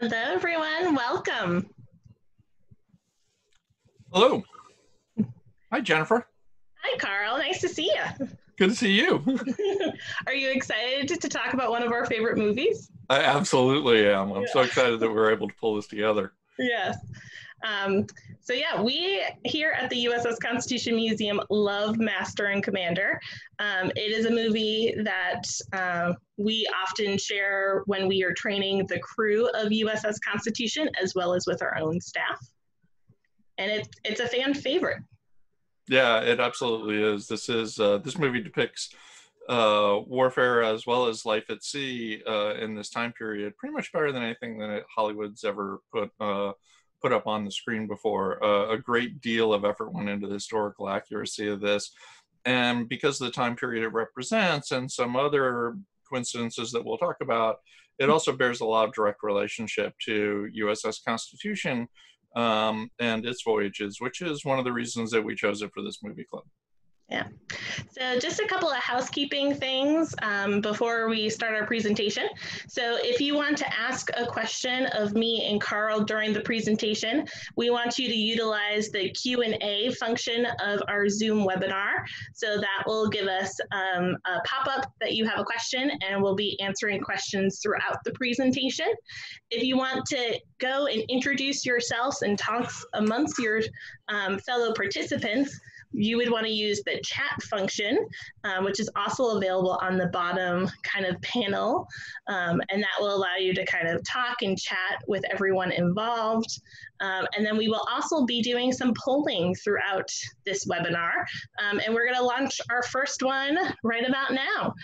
Hello, everyone. Welcome. Hello. Hi, Jennifer. Hi, Carl. Nice to see you. Good to see you. Are you excited to talk about one of our favorite movies? I absolutely am. I'm Yeah. so excited that we're able to pull this together. Yes. Um, so, yeah, we here at the USS Constitution Museum love Master and Commander. Um, it is a movie that uh, we often share when we are training the crew of USS Constitution as well as with our own staff. And it, it's a fan favorite. Yeah, it absolutely is. This is uh, this movie depicts uh, warfare as well as life at sea uh, in this time period pretty much better than anything that Hollywood's ever put uh, put up on the screen before. Uh, a great deal of effort went into the historical accuracy of this, and because of the time period it represents and some other coincidences that we'll talk about, it also bears a lot of direct relationship to USS Constitution um, and its voyages, which is one of the reasons that we chose it for this movie club. So just a couple of housekeeping things um, before we start our presentation. So if you want to ask a question of me and Carl during the presentation, we want you to utilize the Q&A function of our Zoom webinar. So that will give us um, a pop-up that you have a question and we'll be answering questions throughout the presentation. If you want to go and introduce yourselves and talk amongst your um, fellow participants, you would want to use the chat function, um, which is also available on the bottom kind of panel. Um, and that will allow you to kind of talk and chat with everyone involved. Um, and then we will also be doing some polling throughout this webinar. Um, and we're going to launch our first one right about now.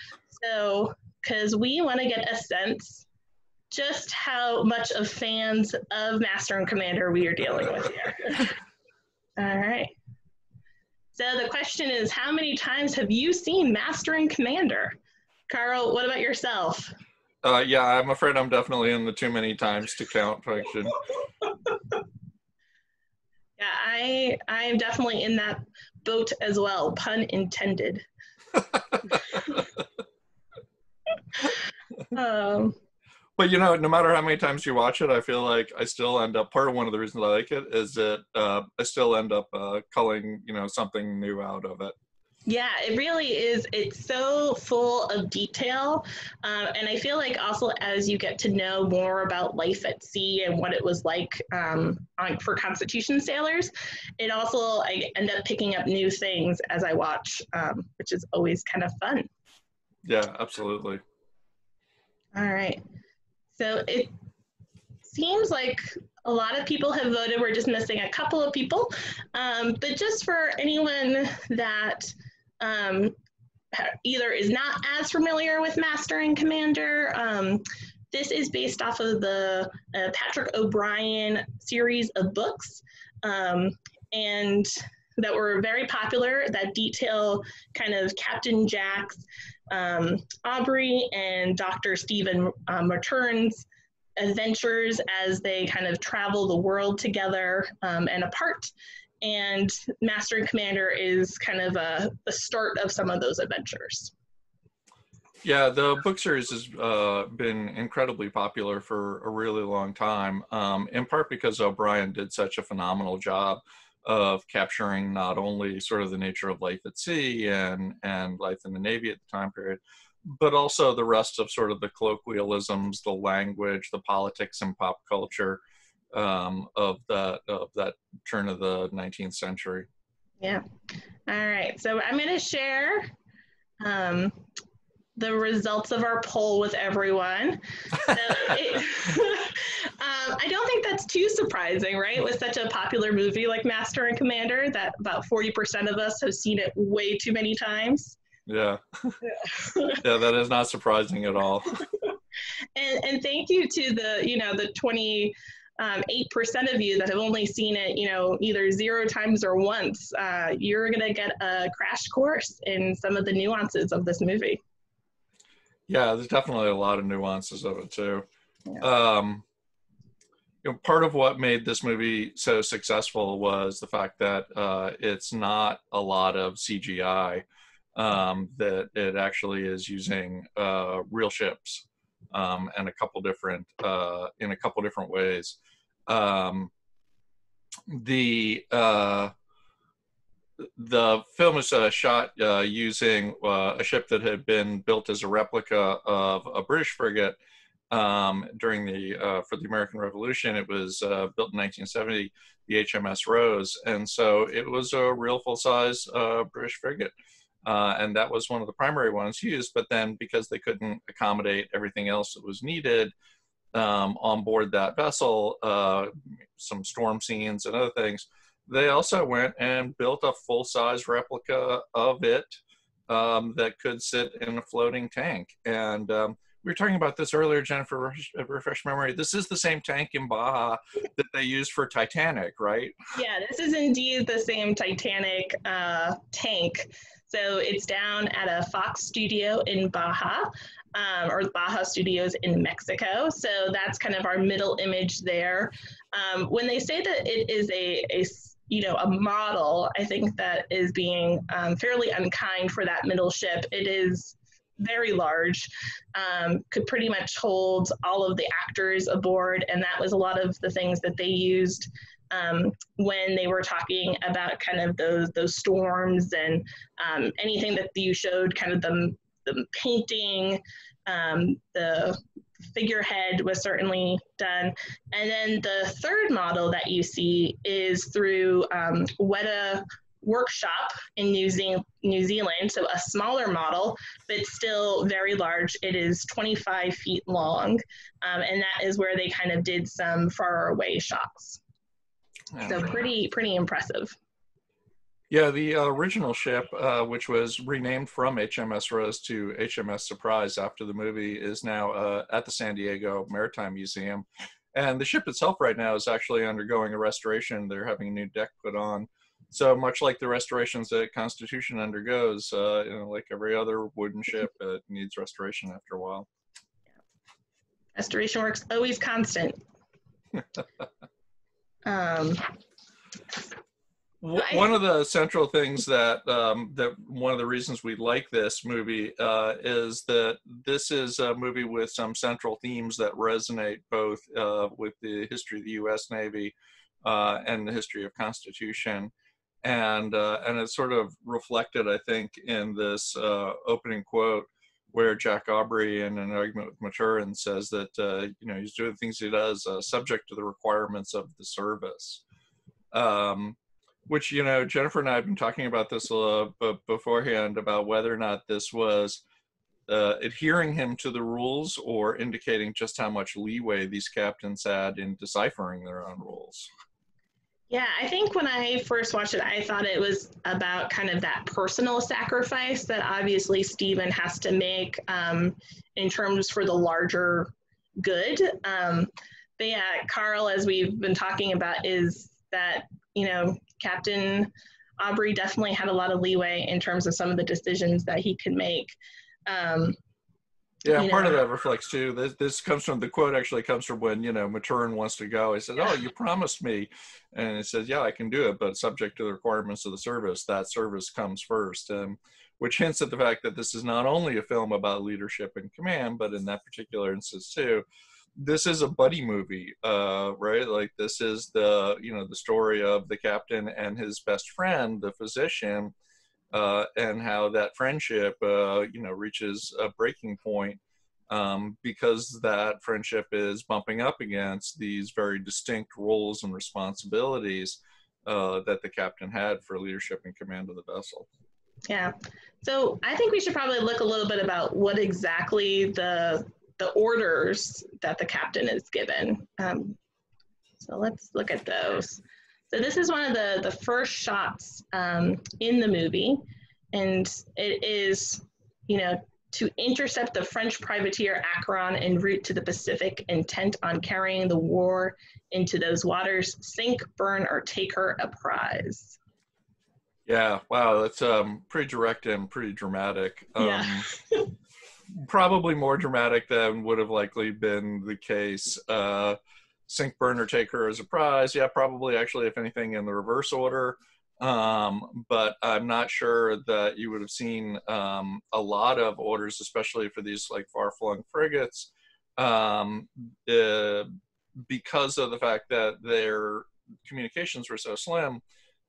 So, because we want to get a sense just how much of fans of Master and Commander we are dealing with here. All right. So the question is, how many times have you seen Master and Commander? Carl, what about yourself? Uh, yeah, I'm afraid I'm definitely in the too many times to count function. Yeah, I I am definitely in that boat as well, pun intended. um, But you know, no matter how many times you watch it, I feel like I still end up. Part of one of the reasons I like it is that uh, I still end up uh, culling, you know, something new out of it. yeah, it really is. It's so full of detail, um, and I feel like also as you get to know more about life at sea and what it was like um, on, for Constitution sailors, it also I end up picking up new things as I watch, um, which is always kind of fun. Yeah, absolutely. All right. So it seems like a lot of people have voted. We're just missing a couple of people. Um, but just for anyone that um, either is not as familiar with Master and Commander, um, this is based off of the uh, Patrick O'Brian series of books. Um, and that were very popular that detail kind of Captain Jack's um, Aubrey and Dr. Stephen um, adventures as they kind of travel the world together um, and apart. And Master and Commander is kind of a, the start of some of those adventures. Yeah, the book series has uh, been incredibly popular for a really long time, um, in part because O'Brian did such a phenomenal job of capturing not only sort of the nature of life at sea and, and life in the Navy at the time period, but also the rest of sort of the colloquialisms, the language, the politics and pop culture um, of that of that turn of the 19th century. Yeah. All right. So I'm going to share um, the results of our poll with everyone. So it, um, I don't think that's too surprising, right? With such a popular movie like Master and Commander, that about 40% of us have seen it way too many times. Yeah, yeah, that is not surprising at all. And, and thank you to the, you know, the 20 um, 8% of you that have only seen it, you know, either zero times or once, uh, you're going to get a crash course in some of the nuances of this movie. Yeah, there's definitely a lot of nuances of it too. Yeah. Um, you know, part of what made this movie so successful was the fact that uh, it's not a lot of CGI. Um, that it actually is using uh, real ships um, and a couple different uh, in a couple different ways. Um, the uh, the film is uh, shot uh, using uh, a ship that had been built as a replica of a British frigate um, during the uh, for the American Revolution. It was uh, built in 1970, the HMS Rose, and so it was a real full size uh, British frigate. and that was one of the primary ones used, but then because they couldn't accommodate everything else that was needed, um, on board that vessel, uh, some storm scenes and other things. They also went and built a full size replica of it um, that could sit in a floating tank. And um, we were talking about this earlier, Jennifer, refresh memory. This is the same tank in Baja that they used for Titanic, right? Yeah, this is indeed the same Titanic uh, tank. So it's down at a Fox studio in Baja um, or Baja Studios in Mexico. So that's kind of our middle image there. Um, when they say that it is a, a you know a model, I think that is being um, fairly unkind for that middle ship. It is very large, um, could pretty much hold all of the actors aboard, and that was a lot of the things that they used um, when they were talking about kind of those those storms and um, anything that you showed, kind of the the painting, um, the figurehead was certainly done. And then the third model that you see is through um, Weta Workshop in New, Ze- New Zealand, so a smaller model, but still very large. It is 25 feet long, um, and that is where they kind of did some far away shots. So pretty pretty impressive. Yeah, the uh, original ship, uh, which was renamed from HMS Rose to HMS Surprise after the movie, is now uh, at the San Diego Maritime Museum. And the ship itself right now is actually undergoing a restoration. They're having a new deck put on. So much like the restorations that Constitution undergoes, uh, you know, like every other wooden ship, it needs restoration after a while. Restoration works always constant. um, one of the central things that um, that one of the reasons we like this movie uh, is that this is a movie with some central themes that resonate both uh, with the history of the U.S. Navy uh, and the history of Constitution, and uh, and it's sort of reflected, I think, in this uh, opening quote where Jack Aubrey, in an argument with Maturin, says that uh, you know he's doing things he does subject to the requirements of the service. Um, which you know jennifer and i have been talking about this a little beforehand about whether or not this was uh, adhering him to the rules or indicating just how much leeway these captains had in deciphering their own rules. Yeah i think when i first watched it i thought it was about kind of that personal sacrifice that obviously stephen has to make um, in terms for the larger good. Um, but yeah carl as we've been talking about is that you know Captain Aubrey definitely had a lot of leeway in terms of some of the decisions that he could make. Um, yeah, part know. of that reflects too. This, this comes from the quote. Actually, comes from when you know Maturin wants to go. He said, "Oh, you promised me," and he says, "Yeah, I can do it, but subject to the requirements of the service. That service comes first. And which hints at the fact that this is not only a film about leadership and command, but in that particular instance too, this is a buddy movie, uh, right? Like this is the you know the story of the captain and his best friend, the physician, uh, and how that friendship uh, you know reaches a breaking point um, because that friendship is bumping up against these very distinct roles and responsibilities uh, that the captain had for leadership and command of the vessel. Yeah. So I think we should probably look a little bit about what exactly the the orders that the captain is given. Um, so let's look at those. So this is one of the, the first shots um, in the movie, and it is, you know, to intercept the French privateer Acheron en route to the Pacific, intent on carrying the war into those waters, sink, burn, or take her a prize. Yeah, wow, that's um, pretty direct and pretty dramatic. Um, yeah. probably more dramatic than would have likely been the case. Uh, sink burner take her as a prize. Yeah, probably actually, if anything, in the reverse order. Um, but I'm not sure that you would have seen um, a lot of orders, especially for these like far flung frigates, um, uh, because of the fact that their communications were so slim,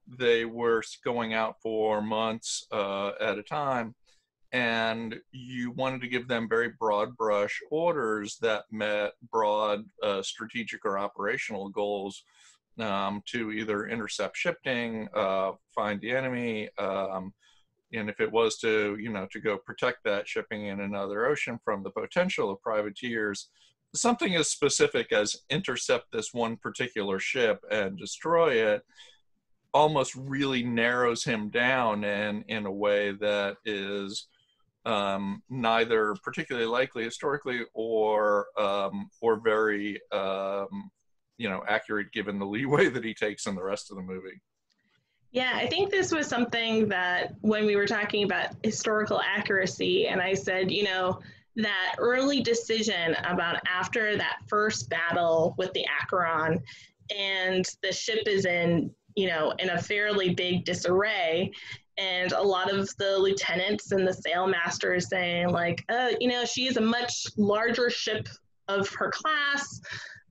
they were going out for months uh, at a time. And you wanted to give them very broad brush orders that met broad uh, strategic or operational goals um, to either intercept shipping, uh, find the enemy, um, and if it was to, you know, to go protect that shipping in another ocean from the potential of privateers, something as specific as intercept this one particular ship and destroy it almost really narrows him down and in a way that is um, neither particularly likely historically or um, or very um, you know accurate given the leeway that he takes in the rest of the movie. Yeah, I think this was something that when we were talking about historical accuracy, and I said, you know, that early decision about after that first battle with the Acheron and the ship is in, you know, in a fairly big disarray. And a lot of the lieutenants and the sailmasters saying, like, uh, you know, she is a much larger ship of her class.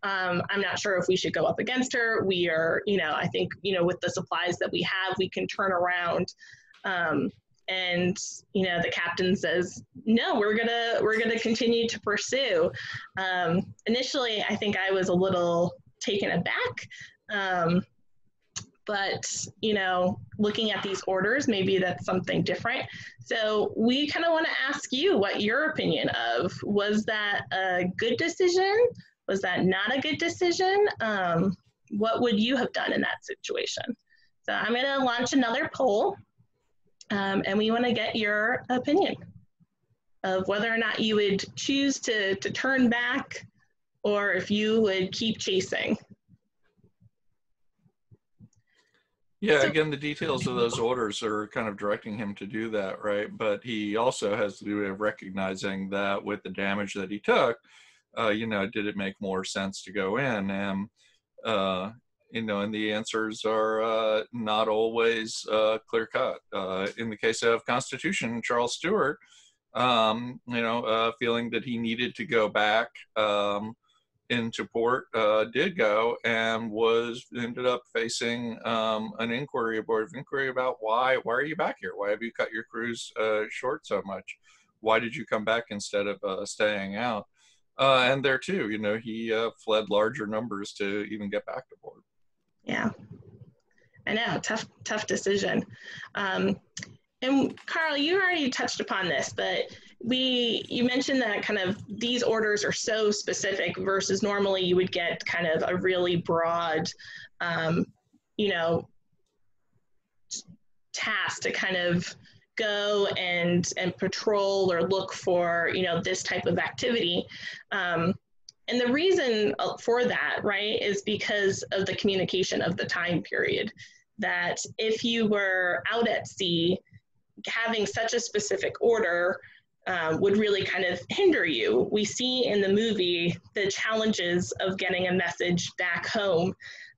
Um, I'm not sure if we should go up against her. We are, you know, I think, you know, with the supplies that we have, we can turn around. Um, and you know, the captain says, "No, we're gonna we're gonna continue to pursue." Um, initially, I think I was a little taken aback. But you know looking at these orders maybe that's something different so we kind of want to ask you what your opinion of was that a good decision was that not a good decision? Um, what would you have done in that situation? So I'm going to launch another poll, um, and we want to get your opinion of whether or not you would choose to, to turn back or if you would keep chasing. Yeah, so, again, the details of those orders are kind of directing him to do that, right? But he also has the way of recognizing that with the damage that he took, uh, you know, did it make more sense to go in? And, uh, you know, and the answers are uh, not always uh, clear cut. Uh, in the case of Constitution, Charles Stewart, um, you know, uh, feeling that he needed to go back um, into port, did go and was ended up facing um, an inquiry, a board of inquiry about why why are you back here? Why have you cut your cruise short so much? Why did you come back instead of staying out? Uh, and there too, you know, he uh, fled larger numbers to even get back to port. Yeah, I know, tough, tough decision. Um, and Carl, you already touched upon this, but we you mentioned that kind of these orders are so specific versus normally you would get kind of a really broad, um, you know, task to kind of go and and patrol or look for you know this type of activity. Um, and the reason uh, for that right is because of the communication of the time period. That if you were out at sea having such a specific order um, would really kind of hinder you. We see in the movie the challenges of getting a message back home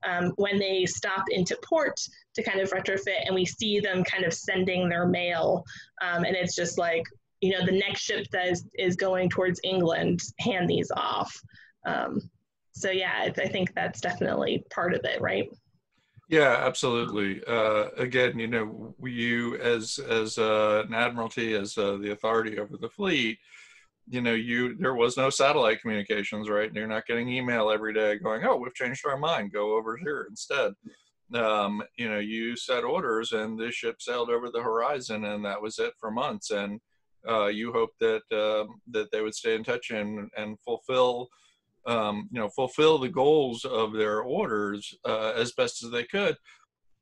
um, when they stop into port to kind of retrofit, and we see them kind of sending their mail, um, and it's just like you know the next ship that is, is going towards England, hand these off. Um, so yeah, I, I think that's definitely part of it, right? Yeah, absolutely. Uh, again, you know, you as as uh, an admiralty, as uh, the authority over the fleet, you know, you there was no satellite communications, right? You're not getting email every day going, "Oh, we've changed our mind. Go over here instead." Um, you know, you set orders, and the ship sailed over the horizon, and that was it for months. And uh, you hoped that um, that they would stay in touch and and fulfill um, you know, fulfill the goals of their orders uh, as best as they could.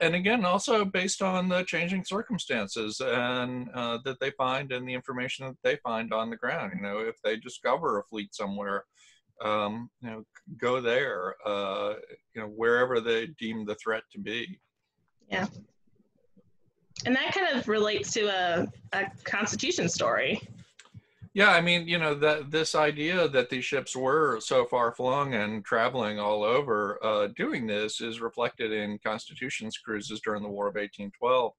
And again, also based on the changing circumstances and uh, that they find and the information that they find on the ground. You know, if they discover a fleet somewhere, um, you know, go there. Uh, you know, wherever they deem the threat to be. Yeah, and that kind of relates to a, a Constitution story. Yeah, I mean, you know, that this idea that these ships were so far flung and traveling all over uh, doing this is reflected in Constitution's cruises during the War of 1812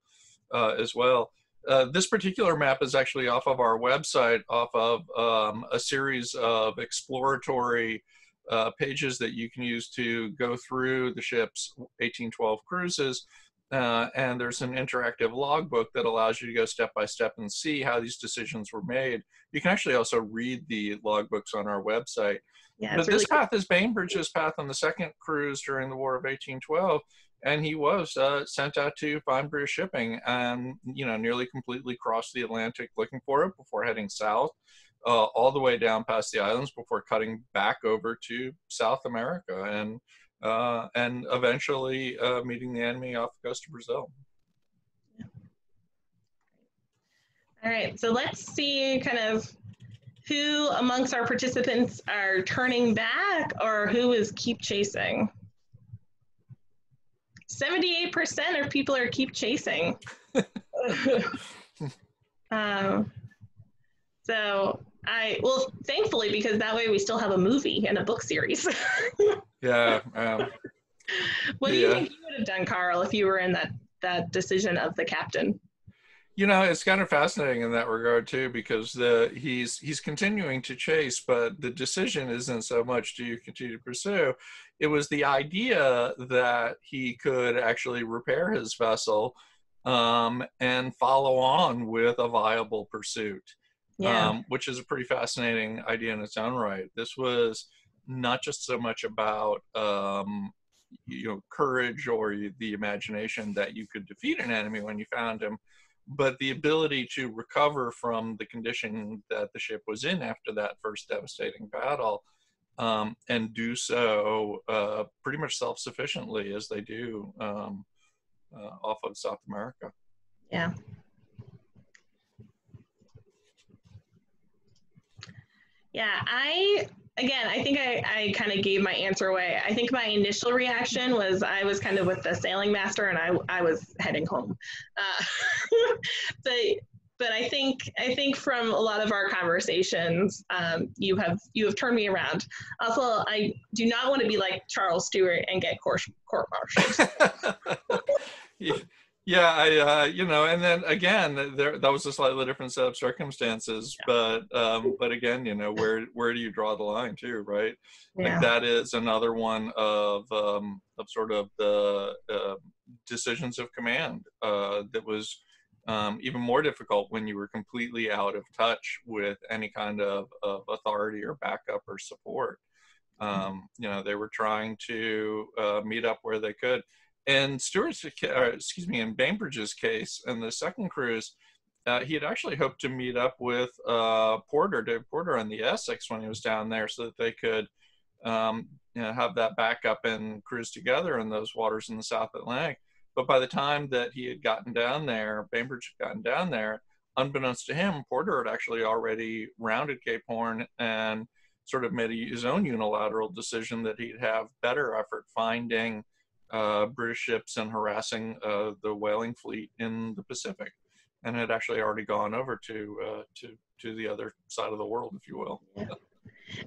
uh, as well. uh, this particular map is actually off of our website, off of um, a series of exploratory uh, pages that you can use to go through the ship's 1812 cruises. Uh, and there's an interactive logbook that allows you to go step by step and see how these decisions were made. You can actually also read the logbooks on our website. Yeah, but really this path is Bainbridge's path on the second cruise during the War of 1812 and he was uh, sent out to find British shipping and you know nearly completely crossed the Atlantic looking for it before heading south, uh, all the way down past the islands before cutting back over to South America and uh, and eventually uh, meeting the enemy off the coast of Brazil. All right, so let's see kind of who amongst our participants are turning back or who is keep chasing. 78% of people are keep chasing. um, so I, well, thankfully, because that way we still have a movie and a book series. yeah. Um, what do yeah. you think you would have done, Carl, if you were in that, that decision of the captain? You know, it's kind of fascinating in that regard too, because the he's he's continuing to chase, but the decision isn't so much do you continue to pursue. It was the idea that he could actually repair his vessel um, and follow on with a viable pursuit, yeah. um, which is a pretty fascinating idea in its own right. This was not just so much about um, you know courage or the imagination that you could defeat an enemy when you found him but the ability to recover from the condition that the ship was in after that first devastating battle um, and do so uh, pretty much self-sufficiently as they do um, uh, off of South America. Yeah. Yeah, I again, I think I, I kind of gave my answer away. I think my initial reaction was I was kind of with the sailing master and I, I was heading home. Uh, but but I think I think from a lot of our conversations, um, you have you have turned me around. Also, I do not want to be like Charles Stewart and get court court martialed. Yeah, I, uh, you know, and then again, there that was a slightly different set of circumstances, yeah. but um, but again, you know, where where do you draw the line too, right? Yeah. Like that is another one of um, of sort of the uh, decisions of command uh, that was um, even more difficult when you were completely out of touch with any kind of, of authority or backup or support. Mm-hmm. Um, you know, they were trying to uh, meet up where they could in Stewart's, uh, excuse me, in Bainbridge's case, in the second cruise, uh, he had actually hoped to meet up with uh, Porter, Dave Porter, on the Essex when he was down there, so that they could um, you know, have that backup and cruise together in those waters in the South Atlantic. But by the time that he had gotten down there, Bainbridge had gotten down there, unbeknownst to him, Porter had actually already rounded Cape Horn and sort of made a, his own unilateral decision that he'd have better effort finding uh, British ships and harassing uh, the whaling fleet in the Pacific, and had actually already gone over to uh, to to the other side of the world, if you will. Yeah.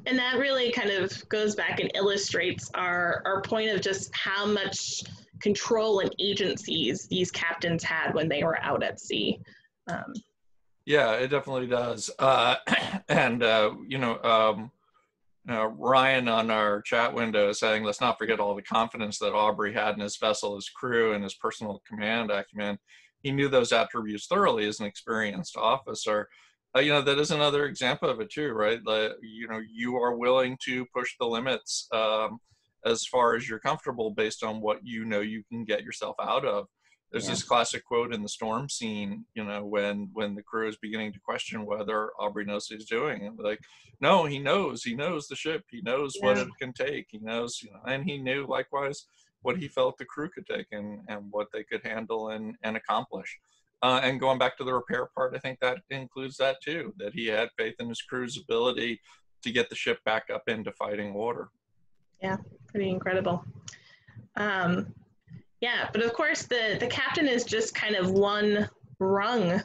And that really kind of goes back and illustrates our our point of just how much control and agencies these captains had when they were out at sea. Um, yeah, it definitely does. Uh, and uh, you know, um, Ryan on our chat window saying, let's not forget all the confidence that Aubrey had in his vessel, his crew, and his personal command acumen. He knew those attributes thoroughly as an experienced officer. Uh, you know, that is another example of it too, right? Like, you know, you are willing to push the limits um, as far as you're comfortable based on what you know you can get yourself out of there's yeah. this classic quote in the storm scene you know when when the crew is beginning to question whether aubrey knows what he's doing and like no he knows he knows the ship he knows yeah. what it can take he knows you know and he knew likewise what he felt the crew could take and and what they could handle and and accomplish uh, and going back to the repair part i think that includes that too that he had faith in his crew's ability to get the ship back up into fighting water yeah pretty incredible um, yeah, but of course the the captain is just kind of one rung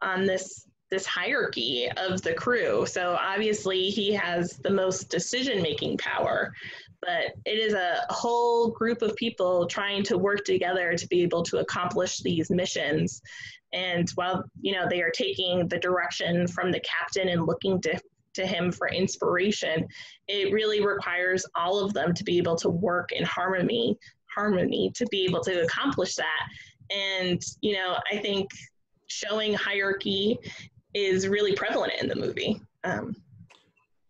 on this this hierarchy of the crew. So obviously he has the most decision making power, but it is a whole group of people trying to work together to be able to accomplish these missions. And while you know they are taking the direction from the captain and looking to to him for inspiration, it really requires all of them to be able to work in harmony harmony to be able to accomplish that. And you know, I think showing hierarchy is really prevalent in the movie. Um,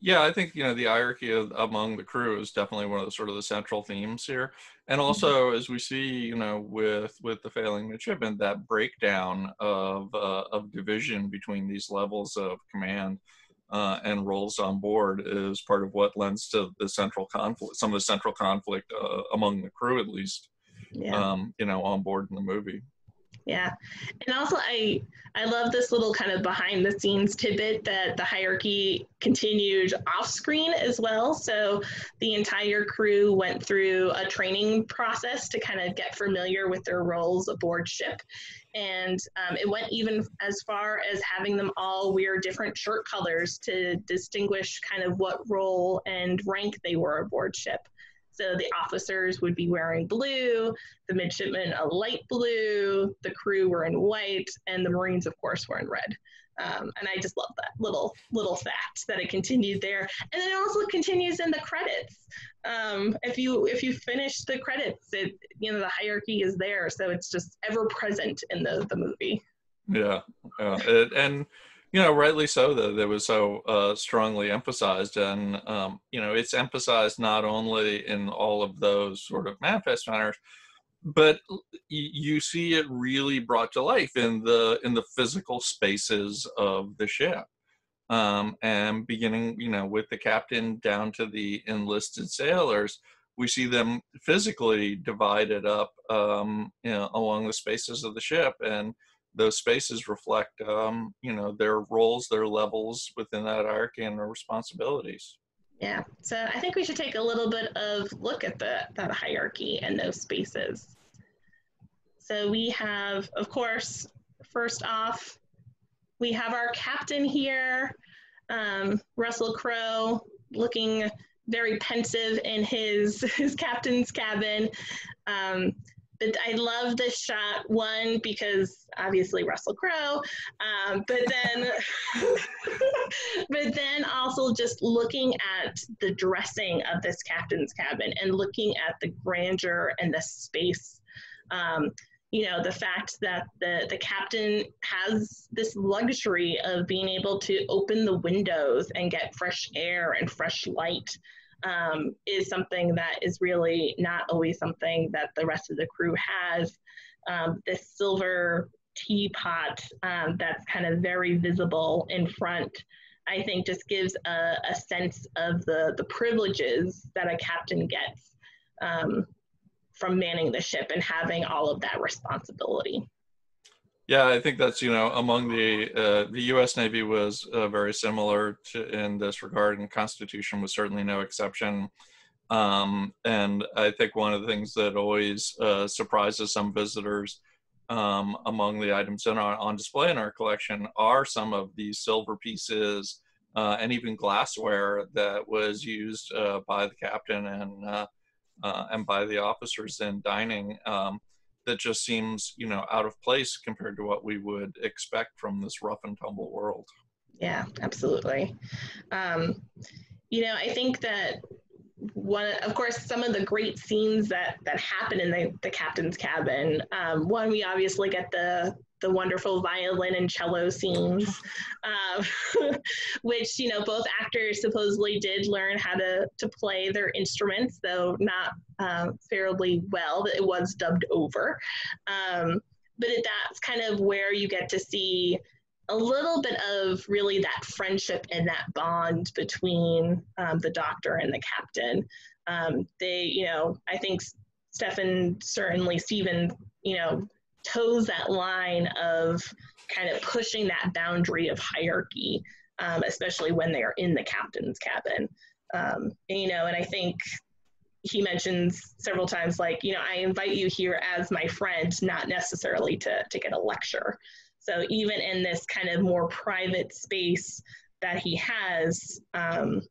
yeah, I think you know the hierarchy of, among the crew is definitely one of the sort of the central themes here, and mm-hmm. also mm-hmm. as we see, you know, with with the failing midshipman, that breakdown of uh, of division between these levels of command uh, and roles on board is part of what lends to the central conflict, some of the central conflict uh, among the crew, at least. Yeah. Um, you know, on board in the movie yeah and also i i love this little kind of behind the scenes tidbit that the hierarchy continued off screen as well so the entire crew went through a training process to kind of get familiar with their roles aboard ship and um, it went even as far as having them all wear different shirt colors to distinguish kind of what role and rank they were aboard ship so the officers would be wearing blue, the midshipmen a light blue, the crew were in white, and the Marines, of course, were in red. Um, and I just love that little little fact that it continued there, and then it also continues in the credits. Um, if you if you finish the credits, it you know the hierarchy is there, so it's just ever present in the the movie. Yeah, yeah. It, and you know, rightly so that that was so uh, strongly emphasized, and um, you know, it's emphasized not only in all of those sort of manifest manners, but you see it really brought to life in the in the physical spaces of the ship, um, and beginning, you know, with the captain down to the enlisted sailors. We see them physically divided up, um, you know, along the spaces of the ship, and those spaces reflect um, you know their roles their levels within that hierarchy and their responsibilities yeah so i think we should take a little bit of look at the, that hierarchy and those spaces so we have of course first off we have our captain here um, russell crowe looking very pensive in his his captain's cabin um, but I love this shot one because obviously Russell Crowe, um, but then, but then also just looking at the dressing of this captain's cabin and looking at the grandeur and the space. Um, you know the fact that the the captain has this luxury of being able to open the windows and get fresh air and fresh light um, is something that is really not always something that the rest of the crew has. Um, this silver teapot um, that's kind of very visible in front, I think just gives a, a sense of the, the privileges that a captain gets um, from manning the ship and having all of that responsibility. Yeah, I think that's you know among the uh, the U.S. Navy was uh, very similar to, in this regard, and Constitution was certainly no exception. Um, and I think one of the things that always uh, surprises some visitors um, among the items in our, on display in our collection are some of these silver pieces uh, and even glassware that was used uh, by the captain and uh, and by the officers in dining. Um, that just seems you know out of place compared to what we would expect from this rough and tumble world yeah absolutely um, you know i think that one of course some of the great scenes that that happen in the, the captain's cabin um, one we obviously get the the wonderful violin and cello scenes, uh, which you know both actors supposedly did learn how to to play their instruments, though not uh, fairly well. It was dubbed over, um, but it, that's kind of where you get to see a little bit of really that friendship and that bond between um, the doctor and the captain. Um, they, you know, I think Stefan certainly Stephen, you know, toes that line of kind of pushing that boundary of hierarchy, um, especially when they are in the captain's cabin. Um, and, you know, and I think he mentions several times, like, you know, I invite you here as my friend, not necessarily to, to get a lecture. So even in this kind of more private space that he has, um,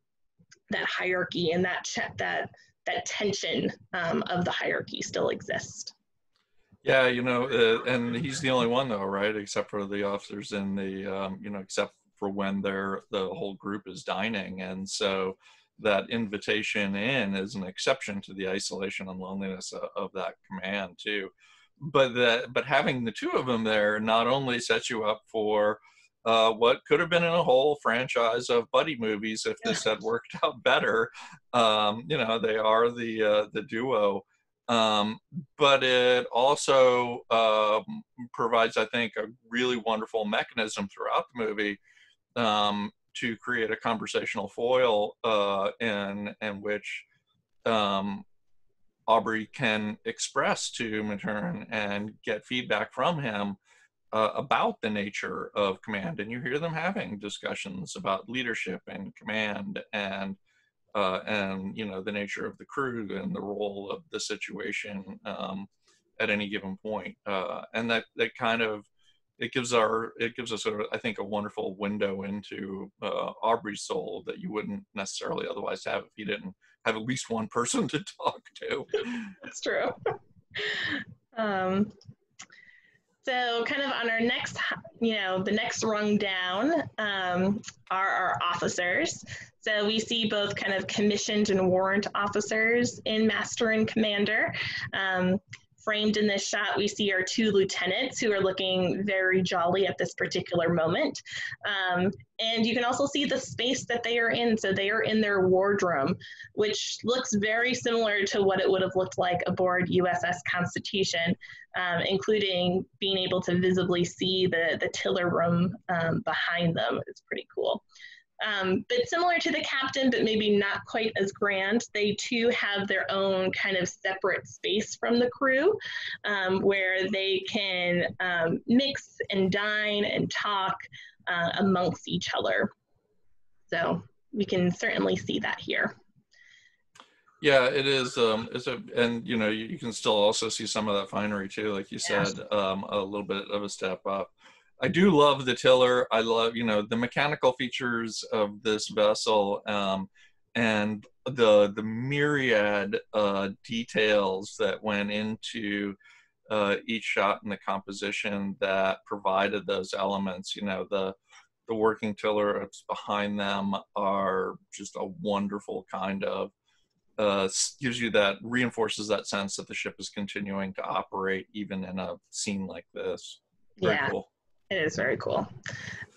that hierarchy and that that that tension um, of the hierarchy still exists. Yeah, you know, uh, and he's the only one though, right? Except for the officers in the, um, you know, except for when they're the whole group is dining, and so that invitation in is an exception to the isolation and loneliness of, of that command too. But that, but having the two of them there not only sets you up for uh, what could have been in a whole franchise of buddy movies if this had worked out better. Um, you know, they are the uh, the duo um, but it also um, provides, I think, a really wonderful mechanism throughout the movie um, to create a conversational foil uh, in, in which um, Aubrey can express to Maturin and get feedback from him uh, about the nature of command. And you hear them having discussions about leadership and command and uh, and you know the nature of the crew and the role of the situation um, at any given point. Uh, and that that kind of it gives our it gives us a, I think a wonderful window into uh, Aubrey's soul that you wouldn't necessarily otherwise have if you didn't have at least one person to talk to. That's true. um, so kind of on our next, you know, the next rung down um, are our officers. So we see both kind of commissioned and warrant officers in Master and Commander. Um, framed in this shot, we see our two lieutenants who are looking very jolly at this particular moment. Um, and you can also see the space that they are in. So they are in their wardroom, which looks very similar to what it would have looked like aboard USS Constitution, um, including being able to visibly see the, the tiller room um, behind them. It's pretty cool. Um, but similar to the captain, but maybe not quite as grand, they too have their own kind of separate space from the crew um, where they can um, mix and dine and talk uh, amongst each other. So we can certainly see that here. Yeah, it is. Um, it's a, and you know, you, you, can still also see some of that finery too, like you said, um, a little bit of a step up. I do love the tiller. I love, you know, the mechanical features of this vessel um, and the the myriad uh, details that went into uh, each shot in the composition that provided those elements. You know, the the working tiller behind them are just a wonderful kind of uh, gives you that reinforces that sense that the ship is continuing to operate even in a scene like this. Very yeah. cool. It is very cool.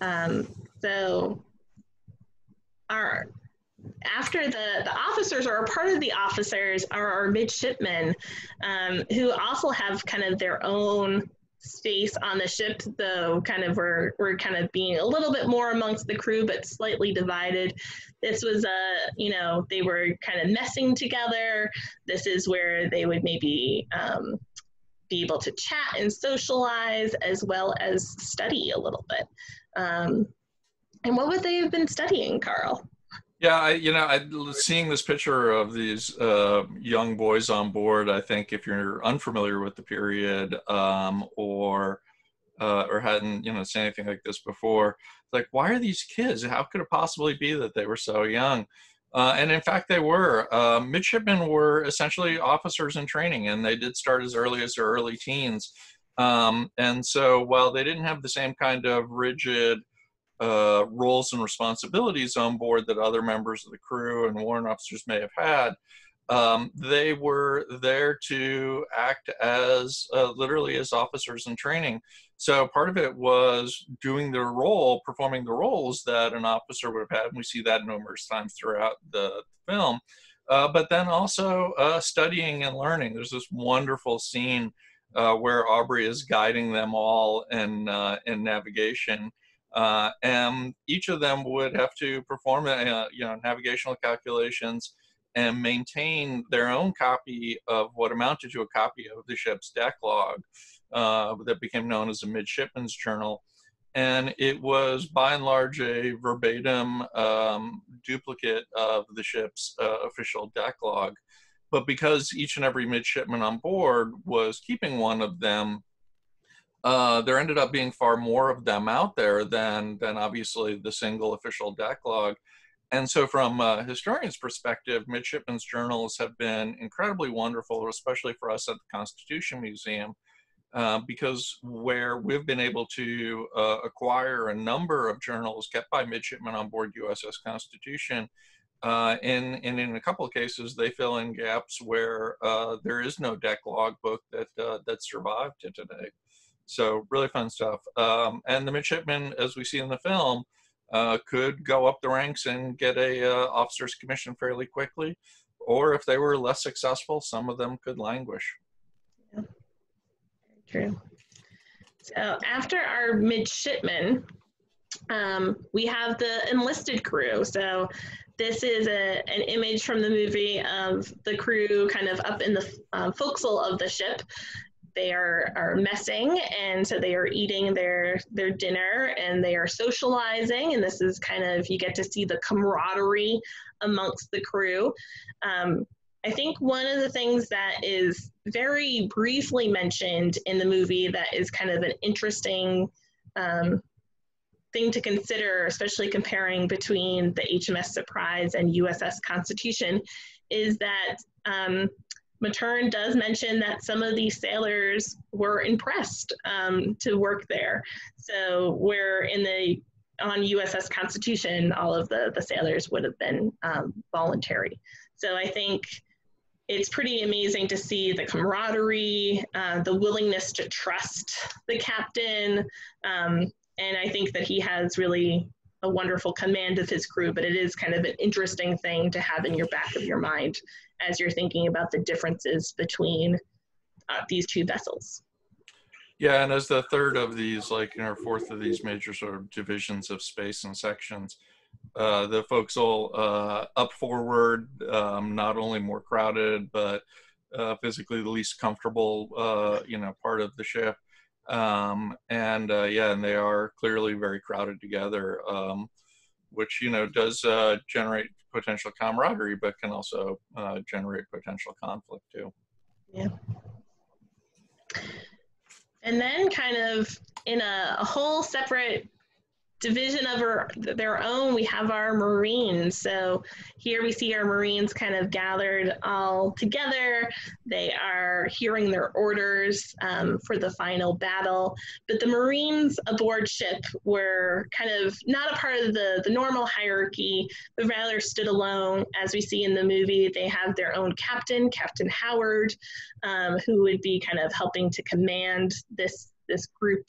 Um, so our after the, the officers or a part of the officers are our midshipmen um, who also have kind of their own space on the ship though kind of we're, we're kind of being a little bit more amongst the crew but slightly divided this was a you know they were kind of messing together this is where they would maybe um, be able to chat and socialize as well as study a little bit. Um, and what would they have been studying, Carl? Yeah, I, you know, I, seeing this picture of these uh, young boys on board, I think if you're unfamiliar with the period um, or uh, or hadn't, you know, seen anything like this before, like, why are these kids? How could it possibly be that they were so young? Uh, and in fact, they were. Uh, midshipmen were essentially officers in training, and they did start as early as their early teens. Um, and so, while they didn't have the same kind of rigid uh, roles and responsibilities on board that other members of the crew and warrant officers may have had, um, they were there to act as uh, literally as officers in training. So part of it was doing the role, performing the roles that an officer would have had. And we see that numerous times throughout the film. Uh, but then also uh, studying and learning. There's this wonderful scene uh, where Aubrey is guiding them all in, uh, in navigation. Uh, and each of them would have to perform you know, navigational calculations and maintain their own copy of what amounted to a copy of the ship's deck log uh, that became known as a midshipman's journal. And it was by and large a verbatim um, duplicate of the ship's uh, official deck log. But because each and every midshipman on board was keeping one of them, uh, there ended up being far more of them out there than than obviously the single official deck log. And so, from a historian's perspective, midshipmen's journals have been incredibly wonderful, especially for us at the Constitution Museum, uh, because where we've been able to uh, acquire a number of journals kept by midshipmen on board USS Constitution. Uh, and, and in a couple of cases, they fill in gaps where uh, there is no deck logbook that uh, that survived to today. So really fun stuff. Um, and the midshipmen, as we see in the film, could go up the ranks and get a officer's commission fairly quickly, or if they were less successful, some of them could languish. True. So after our midshipmen, um, we have the enlisted crew. So this is a, an image from the movie of the crew kind of up in the uh, forecastle of the ship they are, are messing and so they are eating their their dinner and they are socializing and this is kind of you get to see the camaraderie amongst the crew um, i think one of the things that is very briefly mentioned in the movie that is kind of an interesting um, thing to consider especially comparing between the hms surprise and uss constitution is that um, Maturin does mention that some of these sailors were impressed um, to work there. So where in the on USS Constitution, all of the, the sailors would have been um, voluntary. So I think it's pretty amazing to see the camaraderie, uh, the willingness to trust the captain. Um, and I think that he has really a wonderful command of his crew, but it is kind of an interesting thing to have in your back of your mind as you're thinking about the differences between uh, these two vessels. Yeah, and as the third of these, like know, fourth of these major sort of divisions of space and sections, uh, the forecastle uh, up forward, um, not only more crowded, but uh, physically the least comfortable, uh, you know, part of the ship. Um, and uh, yeah, and they are clearly very crowded together, um, which you know does uh, generate potential camaraderie, but can also generate potential conflict too. Yeah. And then, kind of in a, a whole separate division of our, their own, we have our Marines. So here we see our Marines kind of gathered all together. They are hearing their orders um, for the final battle. But the Marines aboard ship were kind of not a part of the, the normal hierarchy, but rather stood alone. As we see in the movie, they have their own captain, Captain Howard, um, who would be kind of helping to command this, this group.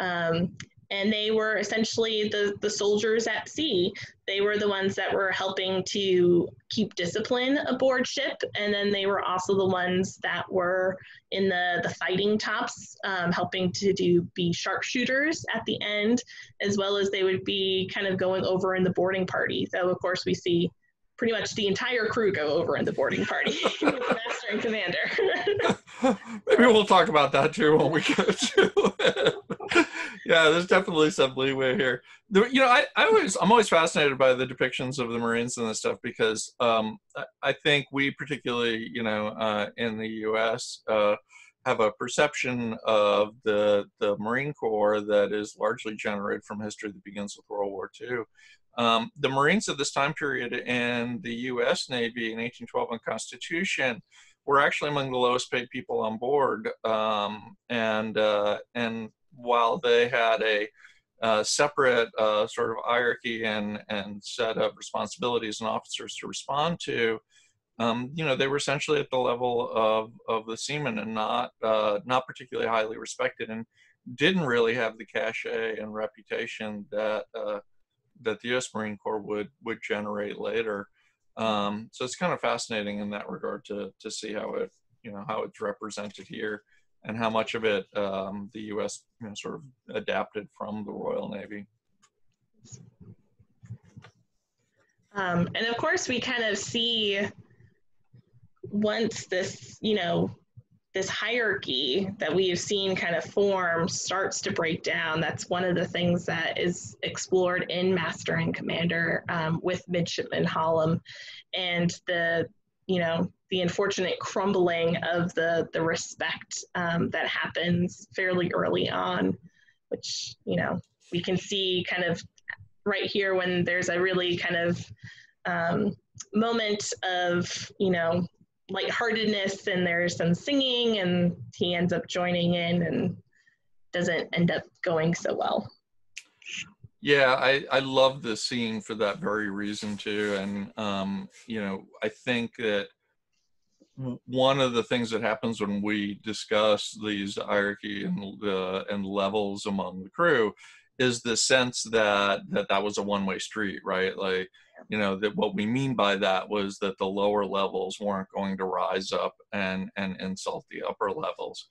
Um, and they were essentially the, the soldiers at sea. They were the ones that were helping to keep discipline aboard ship, and then they were also the ones that were in the, the fighting tops, um, helping to do be sharpshooters at the end, as well as they would be kind of going over in the boarding party. So, of course, we see pretty much the entire crew go over in the boarding party master and commander. Maybe we'll talk about that too when we get to it. Yeah, there's definitely some leeway here. You know, I, I always I'm always fascinated by the depictions of the Marines and this stuff because um, I think we particularly, you know, uh, in the U.S. Uh, have a perception of the the Marine Corps that is largely generated from history that begins with World War II. Um, the Marines of this time period in the U.S. Navy in 1812 on Constitution were actually among the lowest paid people on board, um, and uh, and while they had a uh, separate uh, sort of hierarchy and, and set of responsibilities and officers to respond to, um, you know, they were essentially at the level of, of the seamen and not uh, not particularly highly respected and didn't really have the cachet and reputation that uh, that the U.S. Marine Corps would would generate later. Um, so it's kind of fascinating in that regard to to see how it you know how it's represented here and how much of it um, the U.S. You know, sort of adapted from the Royal Navy. Um, and of course, we kind of see once this, you know, this hierarchy that we have seen kind of form starts to break down. That's one of the things that is explored in Master and Commander um, with Midshipman Hollom. And the you know, the unfortunate crumbling of the the respect um, that happens fairly early on, which you know we can see kind of right here when there's a really kind of um, moment of you know lightheartedness and there's some singing and he ends up joining in and doesn't end up going so well. Yeah, I, I love the scene for that very reason too. And, um, you know, I think that one of the things that happens when we discuss these hierarchy and, uh, and levels among the crew is the sense that, that that was a one-way street, right? Like, you know, that what we mean by that was that the lower levels weren't going to rise up and, and insult the upper levels.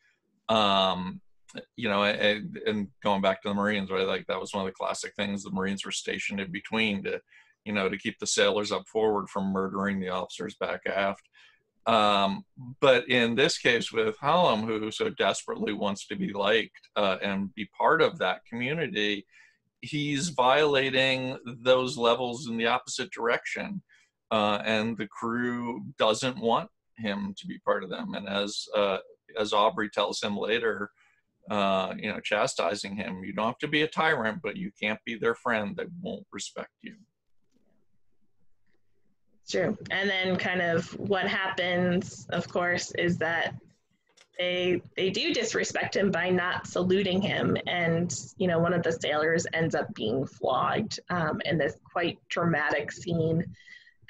Um, you know, and, going back to the Marines, right? Like that was one of the classic things the Marines were stationed in between to, you know, to keep the sailors up forward from murdering the officers back aft. Um, but in this case with Hollom, who so desperately wants to be liked uh, and be part of that community, he's violating those levels in the opposite direction. Uh, and the crew doesn't want him to be part of them. And as uh, as Aubrey tells him later, uh, you know, chastising him. You don't have to be a tyrant, but you can't be their friend. They won't respect you. True. And then kind of what happens, of course, is that they they do disrespect him by not saluting him, and you know one of the sailors ends up being flogged um, in this quite dramatic scene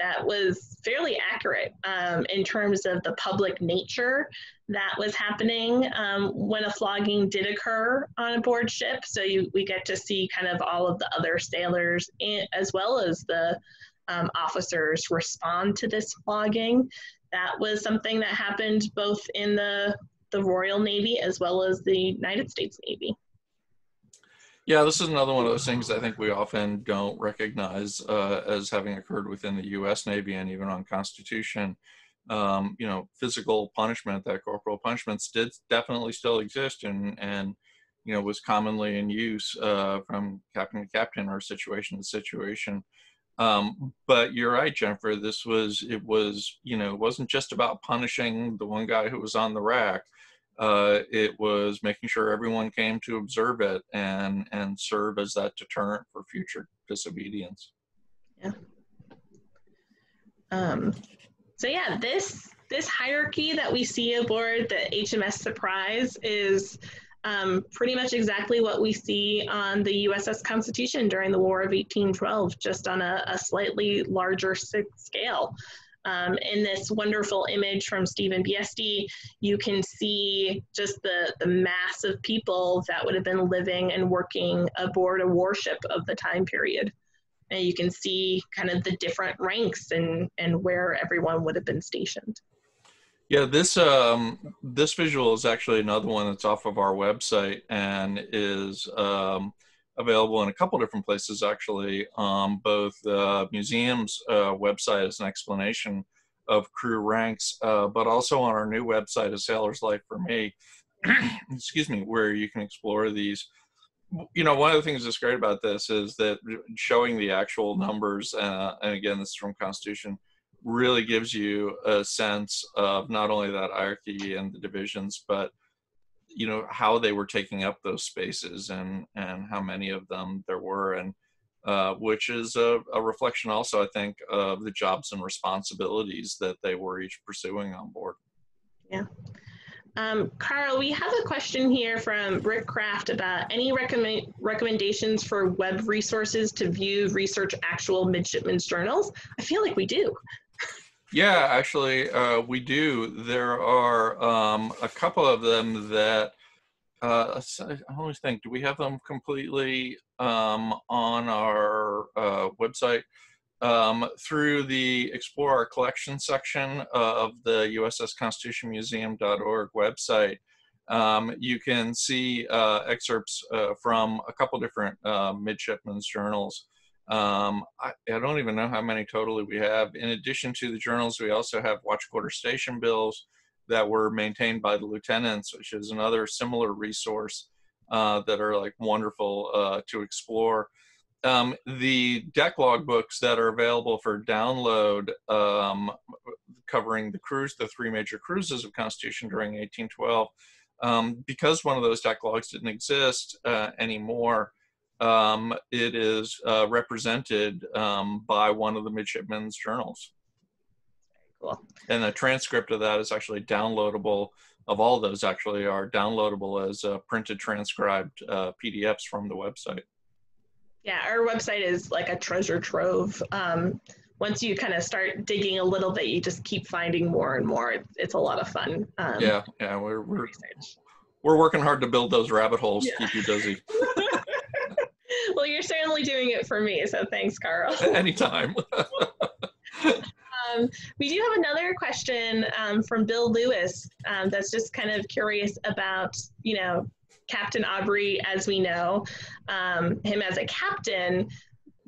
that was fairly accurate um, in terms of the public nature that was happening um, when a flogging did occur on a board ship. So you, we get to see kind of all of the other sailors in, as well as the um, officers respond to this flogging. That was something that happened both in the, the Royal Navy as well as the United States Navy. Yeah, this is another one of those things I think we often don't recognize uh, as having occurred within the U.S. Navy and even on Constitution. Um, you know, physical punishment, that corporal punishments did definitely still exist and, and you know, was commonly in use uh, from captain to captain or situation to situation. Um, but you're right, Jennifer. This was it was you know it wasn't just about punishing the one guy who was on the rack uh, it was making sure everyone came to observe it and and serve as that deterrent for future disobedience. Yeah. Um, so yeah, this this hierarchy that we see aboard the HMS Surprise is um, pretty much exactly what we see on the USS Constitution during the War of 1812, just on a, a slightly larger scale. Um, in this wonderful image from Stephen Biesty, you can see just the, the mass of people that would have been living and working aboard a warship of the time period. And you can see kind of the different ranks and, and where everyone would have been stationed. Yeah, this um, this visual is actually another one that's off of our website and is um, available in a couple different places actually. Um, both the museum's uh, website as an explanation of crew ranks, uh, but also on our new website, A Sailor's Life for Me, excuse me, where you can explore these. You know, one of the things that's great about this is that showing the actual numbers, uh, and again, this is from Constitution, really gives you a sense of not only that hierarchy and the divisions, but you know how they were taking up those spaces and and how many of them there were and uh, which is a, a, reflection also i think of the jobs and responsibilities that they were each pursuing on board yeah um, Carl, we have a question here from Rick Kraft about any recommend, recommendations for web resources to view research actual midshipmen's journals. I feel like we do. Yeah, actually, uh, we do. There are um, a couple of them that uh, I always think, do we have them completely um, on our uh, website? Um, through the Explore Our Collection section uh, of the USS Constitution Museum.org website, um, you can see uh, excerpts uh, from a couple different uh, midshipmen's journals. Um, I, I, don't even know how many totally we have. In addition to the journals, we also have watch quarter station bills that were maintained by the lieutenants, which is another similar resource uh, that are like wonderful uh, to explore. Um, the deck log books that are available for download um, covering the cruise, the three major cruises of Constitution during 1812. Um, because one of those deck logs didn't exist uh, anymore, um, it is uh, represented um, by one of the midshipmen's journals. Cool. And a transcript of that is actually downloadable. Of all those, actually, are downloadable as uh, printed, transcribed uh, PDFs from the website. Yeah, our website is like a treasure trove. Um, once you kind of start digging a little bit, you just keep finding more and more. It's, it's a lot of fun. Um, yeah, yeah, we're we're we're working hard to build those rabbit holes yeah. to keep you busy. you're certainly doing it for me, so thanks, Carl. Anytime. Um, we do have another question um, from Bill Lewis um, that's just kind of curious about, you know, Captain Aubrey, as we know, um, him as a captain,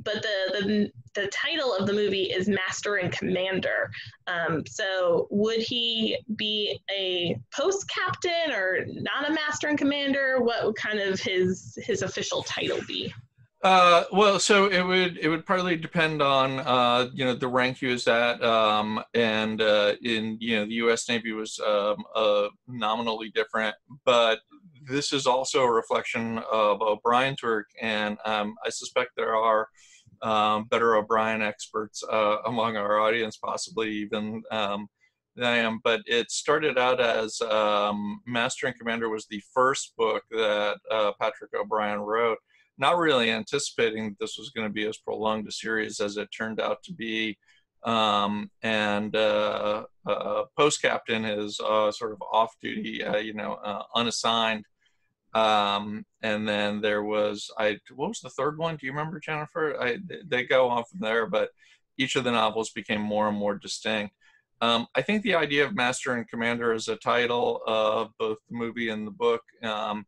but the, the the title of the movie is Master and Commander. Um, so would he be a post captain or not a Master and Commander? What would kind of his his official title be? Uh, well, so it would it would partly depend on uh, you know the rank he was at, um, and uh, in you know the U.S. Navy was um, nominally different, but this is also a reflection of O'Brian's work, and um, I suspect there are um, better O'Brian experts uh, among our audience, possibly even um, than I am. But it started out as um, Master and Commander was the first book that uh, Patrick O'Brien wrote not really anticipating this was going to be as prolonged a series as it turned out to be. Um, and uh, uh, post captain is uh, sort of off duty, uh, you know, uh, unassigned. Um, and then there was I what was the third one? Do you remember, Jennifer? I they go on from there, but each of the novels became more and more distinct. Um, I think the idea of Master and Commander as a title of both the movie and the book um,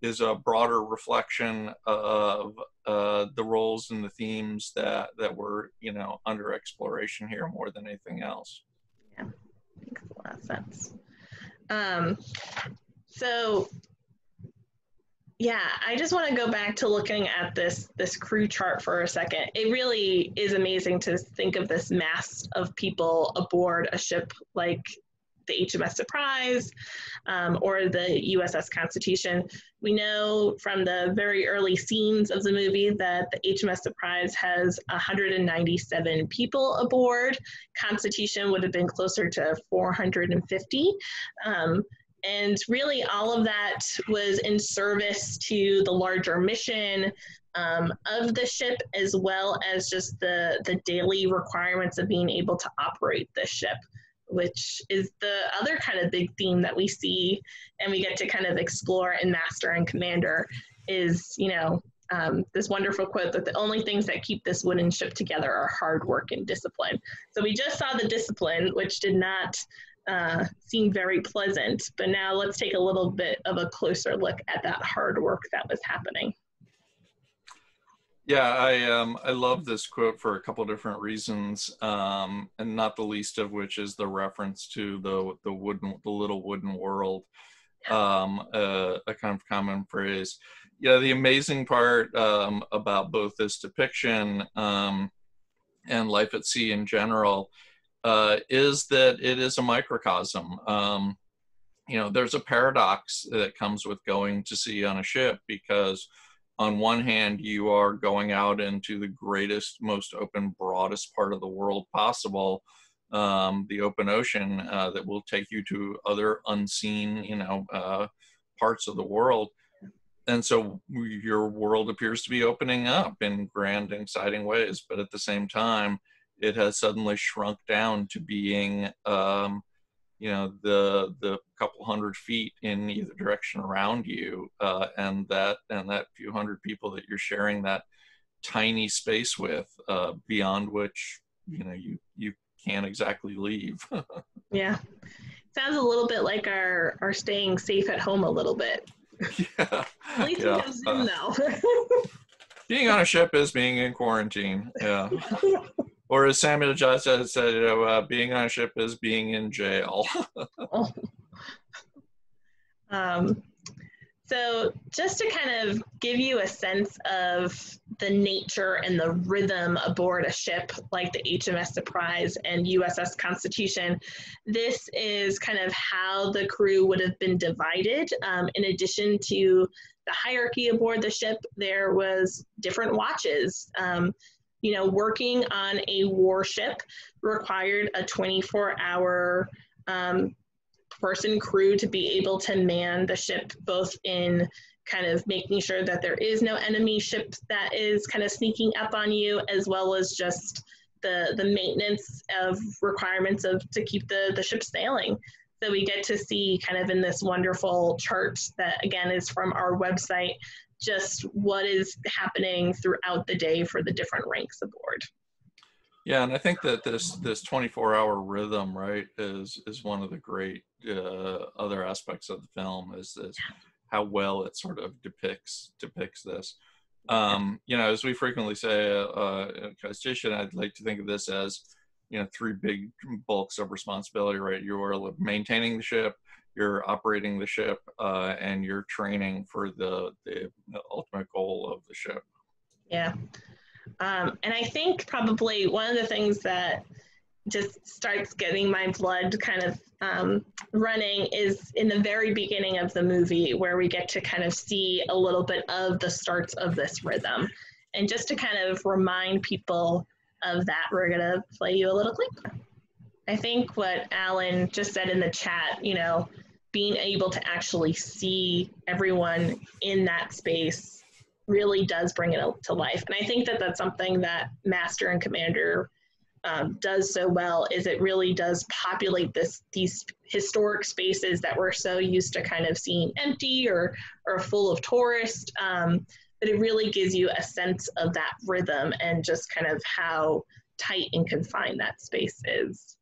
is a broader reflection of uh, the roles and the themes that that were you know under exploration here more than anything else. Yeah, makes a lot of sense. Um, so yeah, I just want to go back to looking at this this crew chart for a second. It really is amazing to think of this mass of people aboard a ship like the HMS Surprise um, or the USS Constitution. We know from the very early scenes of the movie that the HMS Surprise has 197 people aboard. Constitution would have been closer to 450. Um, and really, all of that was in service to the larger mission um, of the ship, as well as just the, the daily requirements of being able to operate the ship which is the other kind of big theme that we see and we get to kind of explore in Master and Commander is, you know, um, this wonderful quote that the only things that keep this wooden ship together are hard work and discipline. So we just saw the discipline, which did not uh, seem very pleasant, but now let's take a little bit of a closer look at that hard work that was happening. Yeah, I um, I love this quote for a couple different reasons, um, and not the least of which is the reference to the the wooden the little wooden world, um, uh, a kind of common phrase. Yeah, the amazing part um, about both this depiction um, and life at sea in general uh, is that it is a microcosm. Um, you know, there's a paradox that comes with going to sea on a ship because on one hand, you are going out into the greatest, most open, broadest part of the world possible, um, the open ocean uh, that will take you to other unseen, you know, uh, parts of the world. And so your world appears to be opening up in grand, exciting ways, but at the same time, it has suddenly shrunk down to being um, you know the the couple hundred feet in either direction around you uh, and that and that few hundred people that you're sharing that tiny space with uh, beyond which you know you you can't exactly leave. Yeah. Sounds a little bit like our our staying safe at home a little bit. Yeah. At least yeah. we have zoom uh, now being on a ship is being in quarantine. Yeah or as Samuel Johnson said, you know, uh, being on a ship is being in jail. um, so just to kind of give you a sense of the nature and the rhythm aboard a ship like the HMS Surprise and USS Constitution. This is kind of how the crew would have been divided. Um, in addition to the hierarchy aboard the ship, there was different watches. Um, you know, working on a warship required a 24 hour um, person crew to be able to man the ship both in kind of making sure that there is no enemy ship that is kind of sneaking up on you, as well as just the the maintenance of requirements of to keep the the ship sailing. So we get to see kind of in this wonderful chart that again is from our website, just what is happening throughout the day for the different ranks aboard. Yeah, and I think that this this 24 hour rhythm, right, is is one of the great uh, other aspects of the film is this how well it sort of depicts depicts this. Um, you know, as we frequently say, uh, uh, Constitution, I'd like to think of this as, you know, three big bulks of responsibility, right? You're maintaining the ship, you're operating the ship, uh, and you're training for the, the ultimate goal of the ship. Yeah. Um, and I think probably one of the things that just starts getting my blood kind of um, running is in the very beginning of the movie where we get to kind of see a little bit of the starts of this rhythm. And just to kind of remind people of that, we're going to play you a little clip. I think what Alan just said in the chat, you know, being able to actually see everyone in that space really does bring it to life. And I think that that's something that Master and Commander um, does so well is it really does populate this these historic spaces that we're so used to kind of seeing empty or or full of tourists. Um, but it really gives you a sense of that rhythm and just kind of how tight and confined that space is.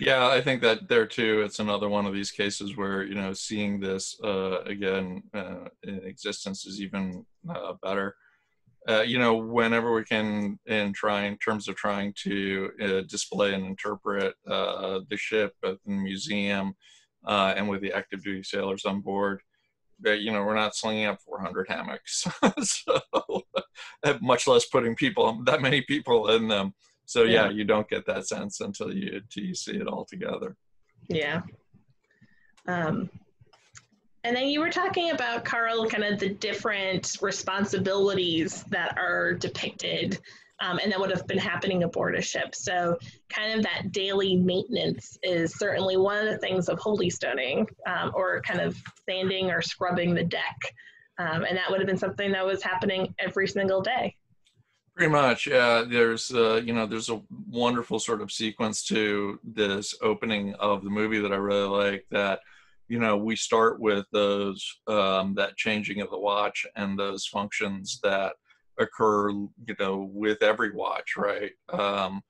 Yeah, I think that there too, it's another one of these cases where, you know, seeing this uh, again uh, in existence is even uh, better uh, you know, whenever we can, in trying terms of trying to uh, display and interpret uh, the ship at the museum and with the active duty sailors on board, you know we're not slinging up 400 hammocks, so much less putting people that many people in them. So yeah, yeah, you don't get that sense until you until you see it all together. Yeah. Um, and then you were talking about, Carl, kind of the different responsibilities that are depicted um, and that would have been happening aboard a ship. So, kind of that daily maintenance is certainly one of the things of holystoning um, or kind of sanding or scrubbing the deck. Um, and that would have been something that was happening every single day. Pretty much, yeah. There's, uh, you know, there's a wonderful sort of sequence to this opening of the movie that I really like. That you know we start with those um, that changing of the watch and those functions that occur you know with every watch right um,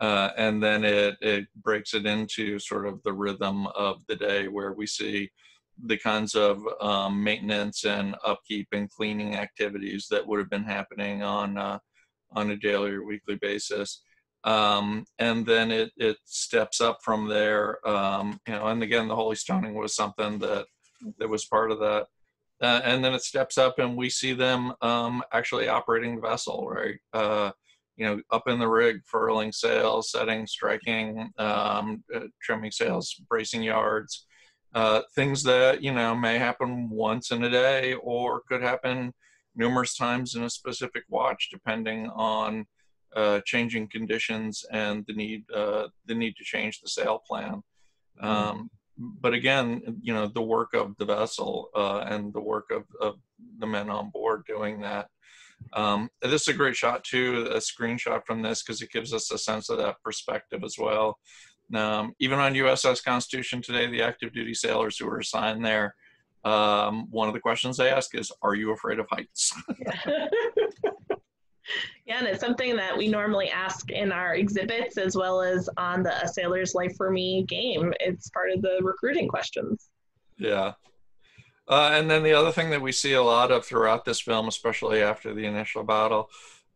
uh, and then it it breaks it into sort of the rhythm of the day where we see the kinds of um, maintenance and upkeep and cleaning activities that would have been happening on uh, on a daily or weekly basis um, and then it it steps up from there. Um, you know, and again, the holy stoning was something that that was part of that. Uh, and then it steps up, and we see them um, actually operating the vessel, right? Uh, you know, up in the rig, furling sails, setting, striking, um, uh, trimming sails, bracing yards, uh, things that you know may happen once in a day or could happen numerous times in a specific watch, depending on uh, changing conditions and the need uh, the need to change the sail plan. Mm-hmm. Um, but again, you know, the work of the vessel uh, and the work of, of the men on board doing that. Um, this is a great shot too, a screenshot from this because it gives us a sense of that perspective as well. Um, even on USS Constitution today, the active duty sailors who are assigned there, um, one of the questions they ask is, "Are you afraid of heights?" Yeah, and it's something that we normally ask in our exhibits as well as on the A Sailor's Life for Me game. It's part of the recruiting questions. Yeah. Uh, and then the other thing that we see a lot of throughout this film, especially after the initial battle,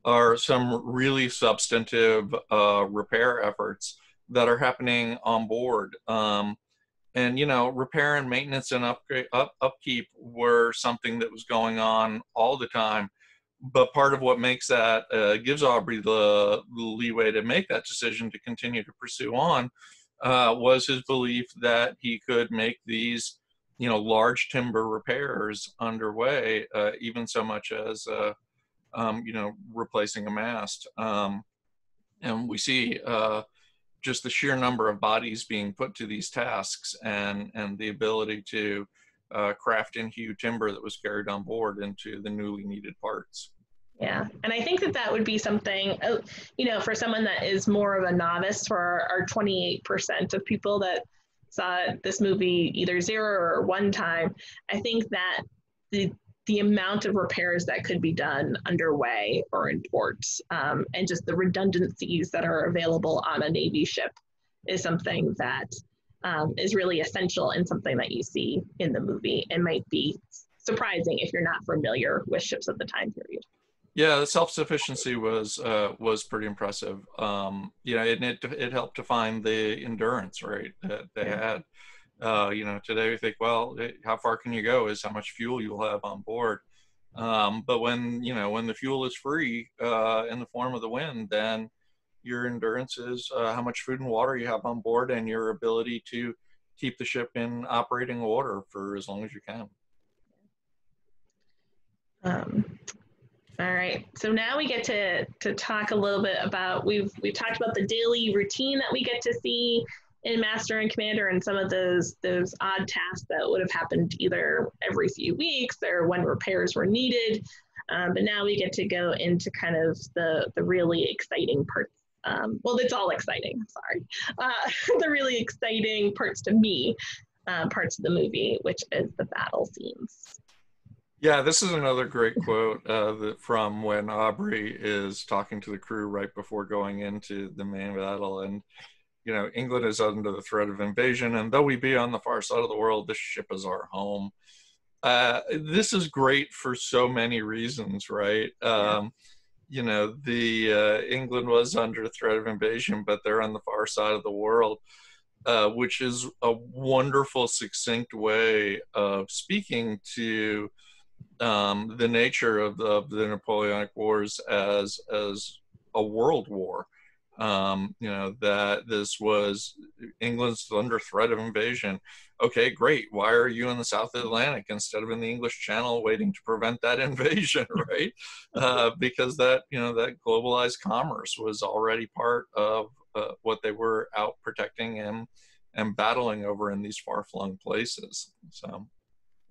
are some really substantive uh, repair efforts that are happening on board. Um, and you know, repair and maintenance and upgrade, up, upkeep were something that was going on all the time. But part of what makes that uh, gives Aubrey the leeway to make that decision to continue to pursue on uh, was his belief that he could make these you know large timber repairs underway uh, even so much as uh, um, you know replacing a mast. Um, and we see uh, just the sheer number of bodies being put to these tasks and and the ability to uh, craft in hew timber that was carried on board into the newly needed parts. Yeah, and I think that that would be something, uh, you know, for someone that is more of a novice, for our 28% of people that saw this movie either zero or one time, I think that the the amount of repairs that could be done underway or in ports um, and just the redundancies that are available on a Navy ship is something that um, is really essential and something that you see in the movie and might be surprising if you're not familiar with ships of the time period. Yeah, the self sufficiency was uh, was pretty impressive. Um, you know, it, it it helped to find the endurance right that they yeah. had. Uh, you know, today we think, well, how far can you go? Is how much fuel you'll have on board. Um, but when you know when the fuel is free uh, in the form of the wind, then your endurance is uh, how much food and water you have on board and your ability to keep the ship in operating order for as long as you can. Um, all right, so now we get to to talk a little bit about we've we've talked about the daily routine that we get to see in Master and Commander and some of those those odd tasks that would have happened either every few weeks or when repairs were needed. Um, but now we get to go into kind of the the really exciting parts um, well, it's all exciting, sorry. Uh, the really exciting parts to me, uh, parts of the movie, which is the battle scenes. Yeah, this is another great quote uh, from when Aubrey is talking to the crew right before going into the main battle. And, you know, England is under the threat of invasion. And though we be on the far side of the world, this ship is our home. Uh, this is great for so many reasons, right? Um, you know the uh, England was under threat of invasion, but they're on the far side of the world, uh, which is a wonderful, succinct way of speaking to um, the nature of the, of the Napoleonic Wars as as a world war um, you know, that this was England's under threat of invasion. Okay, great. Why are you in the South Atlantic instead of in the English Channel waiting to prevent that invasion, right? Uh, because that, you know, that globalized commerce was already part of uh, what they were out protecting and, and battling over in these far flung places. So.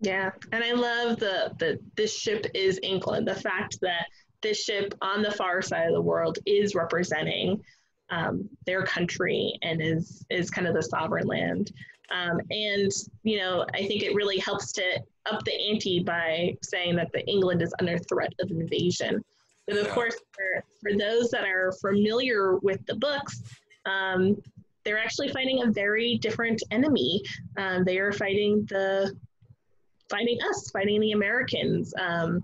Yeah, and I love the the this ship is England. The fact that this ship on the far side of the world is representing um, their country and is is kind of the sovereign land. Um, and you know, I think it really helps to up the ante by saying that the England is under threat of invasion. But of yeah. course, for, for those that are familiar with the books, um, they're actually fighting a very different enemy. Um, they are fighting the fighting us, fighting the Americans um,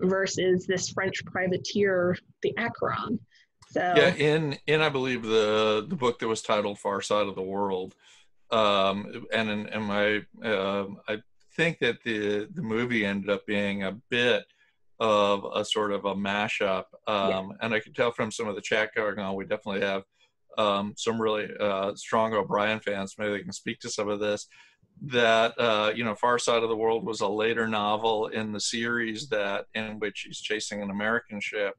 versus this French privateer, the Acheron. So yeah, in in I believe the the book that was titled Far Side of the World, um, and in, in my uh, I think that the the movie ended up being a bit of a sort of a mashup, um, yeah. and I could tell from some of the chat going on, we definitely have um, some really uh, strong O'Brian fans. Maybe they can speak to some of this. That uh, you know, Far Side of the World was a later novel in the series that in which he's chasing an American ship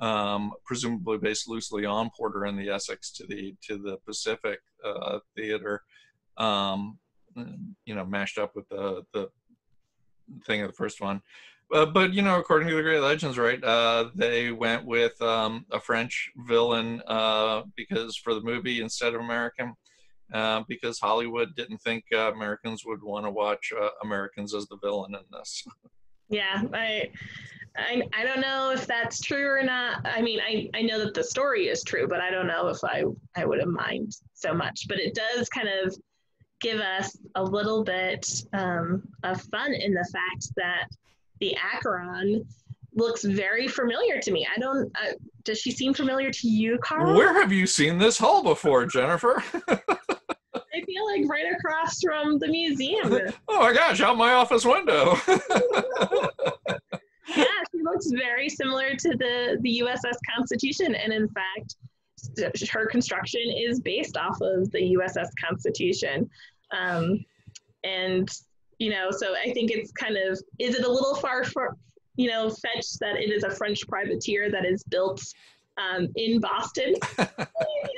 um, presumably based loosely on Porter and the Essex to the to the Pacific uh, theater, um, you know, mashed up with the the thing of the first one. Uh, but you know, according to the great legends, right, uh, they went with um, a French villain uh, because for the movie instead of American, uh, because Hollywood didn't think uh, Americans would want to watch Americans as the villain in this. Yeah, I I, I don't know if that's true or not. I mean, I, I know that the story is true, but I don't know if I, I would have mind so much. But it does kind of give us a little bit um, of fun in the fact that the Acheron looks very familiar to me. I don't, uh, does she seem familiar to you, Carl? Where have you seen this hull before, Jennifer? I feel like right across from the museum. oh my gosh, out my office window. looks very similar to the, the USS Constitution. And in fact, her construction is based off of the USS Constitution. Um, and, you know, so I think it's kind of, is it a little far, for, you know, fetched that it is a French privateer that is built um, in Boston? a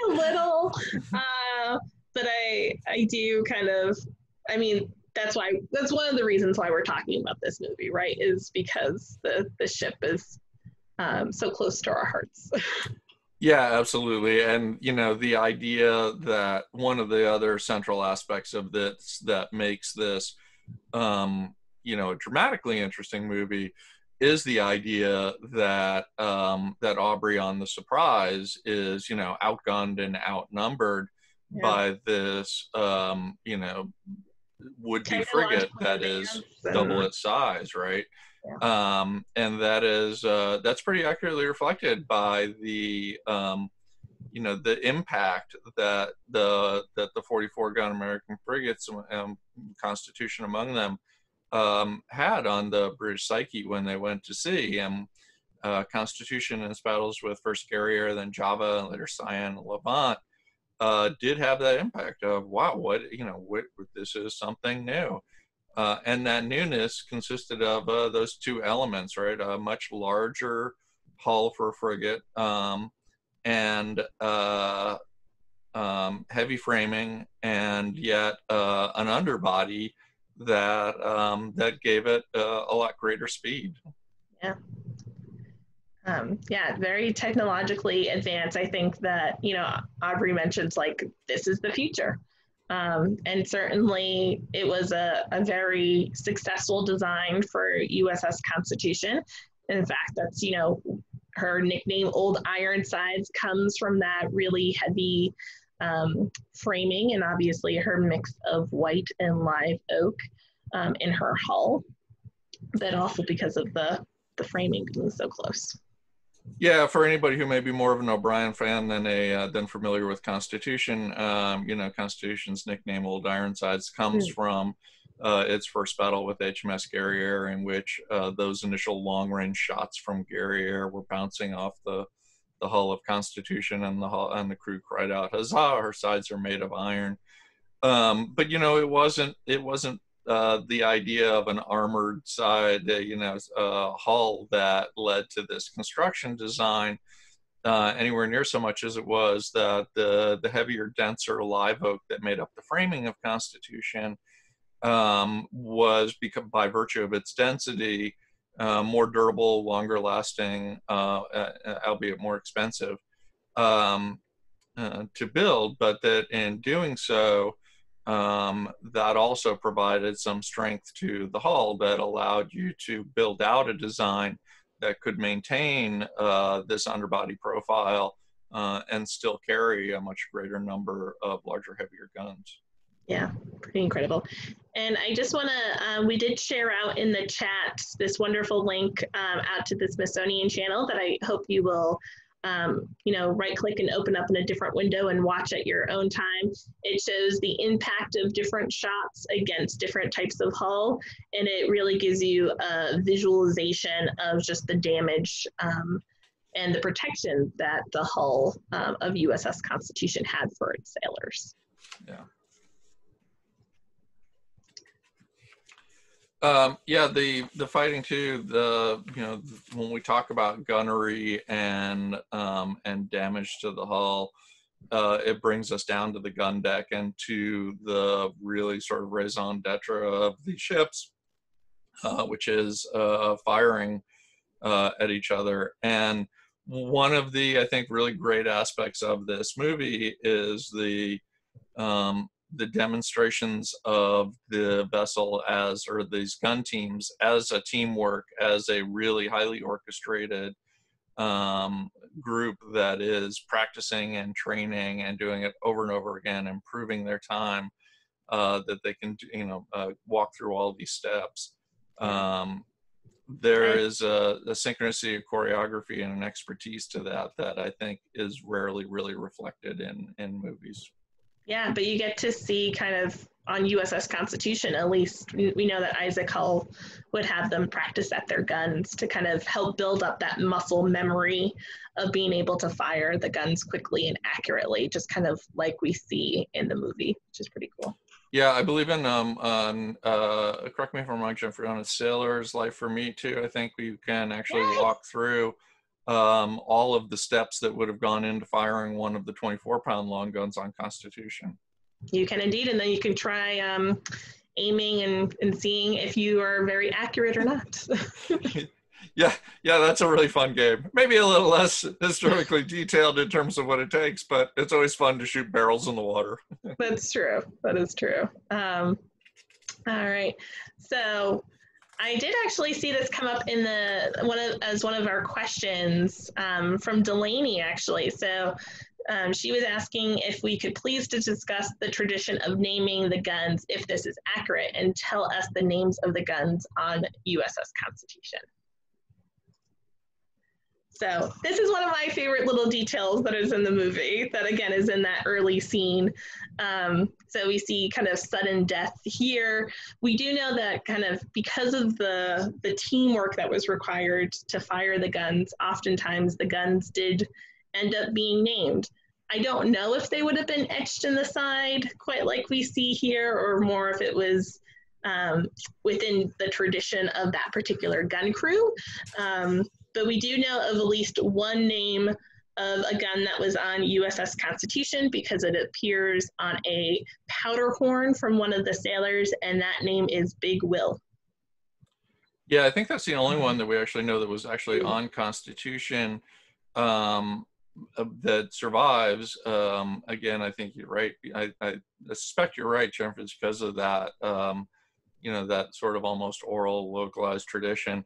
little. Uh, but I, I do kind of, I mean, that's why that's one of the reasons why we're talking about this movie, right? Is because the the ship is um, so close to our hearts. yeah, absolutely, and you know the idea that one of the other central aspects of this that makes this, um, you know, a dramatically interesting movie is the idea that um, that Aubrey on the Surprise is you know outgunned and outnumbered yeah. by this um, you know would be frigate that is double its size, right? Yeah. Um, and that is uh, that's pretty accurately reflected by the um, you know the impact that the that the 44 gun American frigates, um, Constitution among them, um, had on the British psyche when they went to sea. And uh, Constitution in its battles with first Guerriere, then Java, and later Cyane and Levant uh, did have that impact of wow, what you know, what, this is something new, uh, and that newness consisted of uh, those two elements, right? A much larger hull for frigate, um, and uh, um, heavy framing, and yet uh, an underbody that um, that gave it uh, a lot greater speed. Yeah um, yeah, very technologically advanced. I think that, you know, Aubrey mentions like this is the future. Um, and certainly it was a, a very successful design for USS Constitution. In fact, that's, you know, her nickname, Old Ironsides, comes from that really heavy um, framing and obviously her mix of white and live oak um, in her hull, but also because of the, the framing being so close. Yeah, for anybody who may be more of an O'Brian fan than a uh, than familiar with Constitution, um, you know, Constitution's nickname "Old Ironsides" comes mm. from uh, its first battle with HMS Guerriere, in which uh, those initial long-range shots from Guerriere were bouncing off the the hull of Constitution, and the hull, and the crew cried out, "Huzzah! Her sides are made of iron." Um, but you know, it wasn't it wasn't uh, the idea of an armored side, uh, you know, uh, hull that led to this construction design uh, anywhere near so much as it was that the the heavier, denser live oak that made up the framing of Constitution um, was by virtue of its density uh, more durable, longer lasting, albeit more expensive um, to build, but that in doing so um, that also provided some strength to the hull that allowed you to build out a design that could maintain uh, this underbody profile uh, and still carry a much greater number of larger, heavier guns. Yeah, pretty incredible. And I just want to, uh, we did share out in the chat this wonderful link um, out to the Smithsonian channel that I hope you will um, you know, right click and open up in a different window and watch at your own time. It shows the impact of different shots against different types of hull, and it really gives you a visualization of just the damage um, and the protection that the hull um, of USS Constitution had for its sailors. Yeah. Um, yeah, the the fighting too. The you know when we talk about gunnery and um, and damage to the hull, uh, it brings us down to the gun deck and to the really sort of raison d'être of the ships, uh, which is uh, firing uh, at each other. And one of the I think really great aspects of this movie is the um, the demonstrations of the vessel as or these gun teams as a teamwork as a really highly orchestrated um, group that is practicing and training and doing it over and over again improving their time uh, that they can you know uh, walk through all these steps. Um, there is a, a synchronicity of choreography and an expertise to that that i think is rarely really reflected in in movies Yeah, but you get to see kind of on USS Constitution, at least we know that Isaac Hull would have them practice at their guns to kind of help build up that muscle memory of being able to fire the guns quickly and accurately, just kind of like we see in the movie, which is pretty cool. Yeah, I believe in um on uh correct me if I'm wrong, Jennifer, on a sailor's life for me too. I think we can actually yes. walk through um all of the steps that would have gone into firing one of the 24 pound long guns on Constitution. You can indeed, and then you can try um, aiming and, and seeing if you are very accurate or not. yeah, yeah, that's a really fun game. Maybe a little less historically detailed in terms of what it takes, but it's always fun to shoot barrels in the water. that's true. That is true. Um, all right. So I did actually see this come up in the one of as one of our questions um, from Delaney actually. So um, she was asking if we could please to discuss the tradition of naming the guns, if this is accurate, and tell us the names of the guns on USS Constitution. So this is one of my favorite little details that is in the movie that again is in that early scene. Um, so we see kind of sudden death here. We do know that kind of because of the, the teamwork that was required to fire the guns, oftentimes the guns did end up being named. I don't know if they would have been etched in the side quite like we see here, or more if it was um, within the tradition of that particular gun crew. Um, but we do know of at least one name of a gun that was on USS Constitution because it appears on a powder horn from one of the sailors, and that name is Big Will. Yeah, I think that's the only one that we actually know that was actually on Constitution. Um, uh, that survives, um, again, I think you're right. I, I, suspect you're right, Jennifer, it's because of that, um, you know, that sort of almost oral, localized tradition.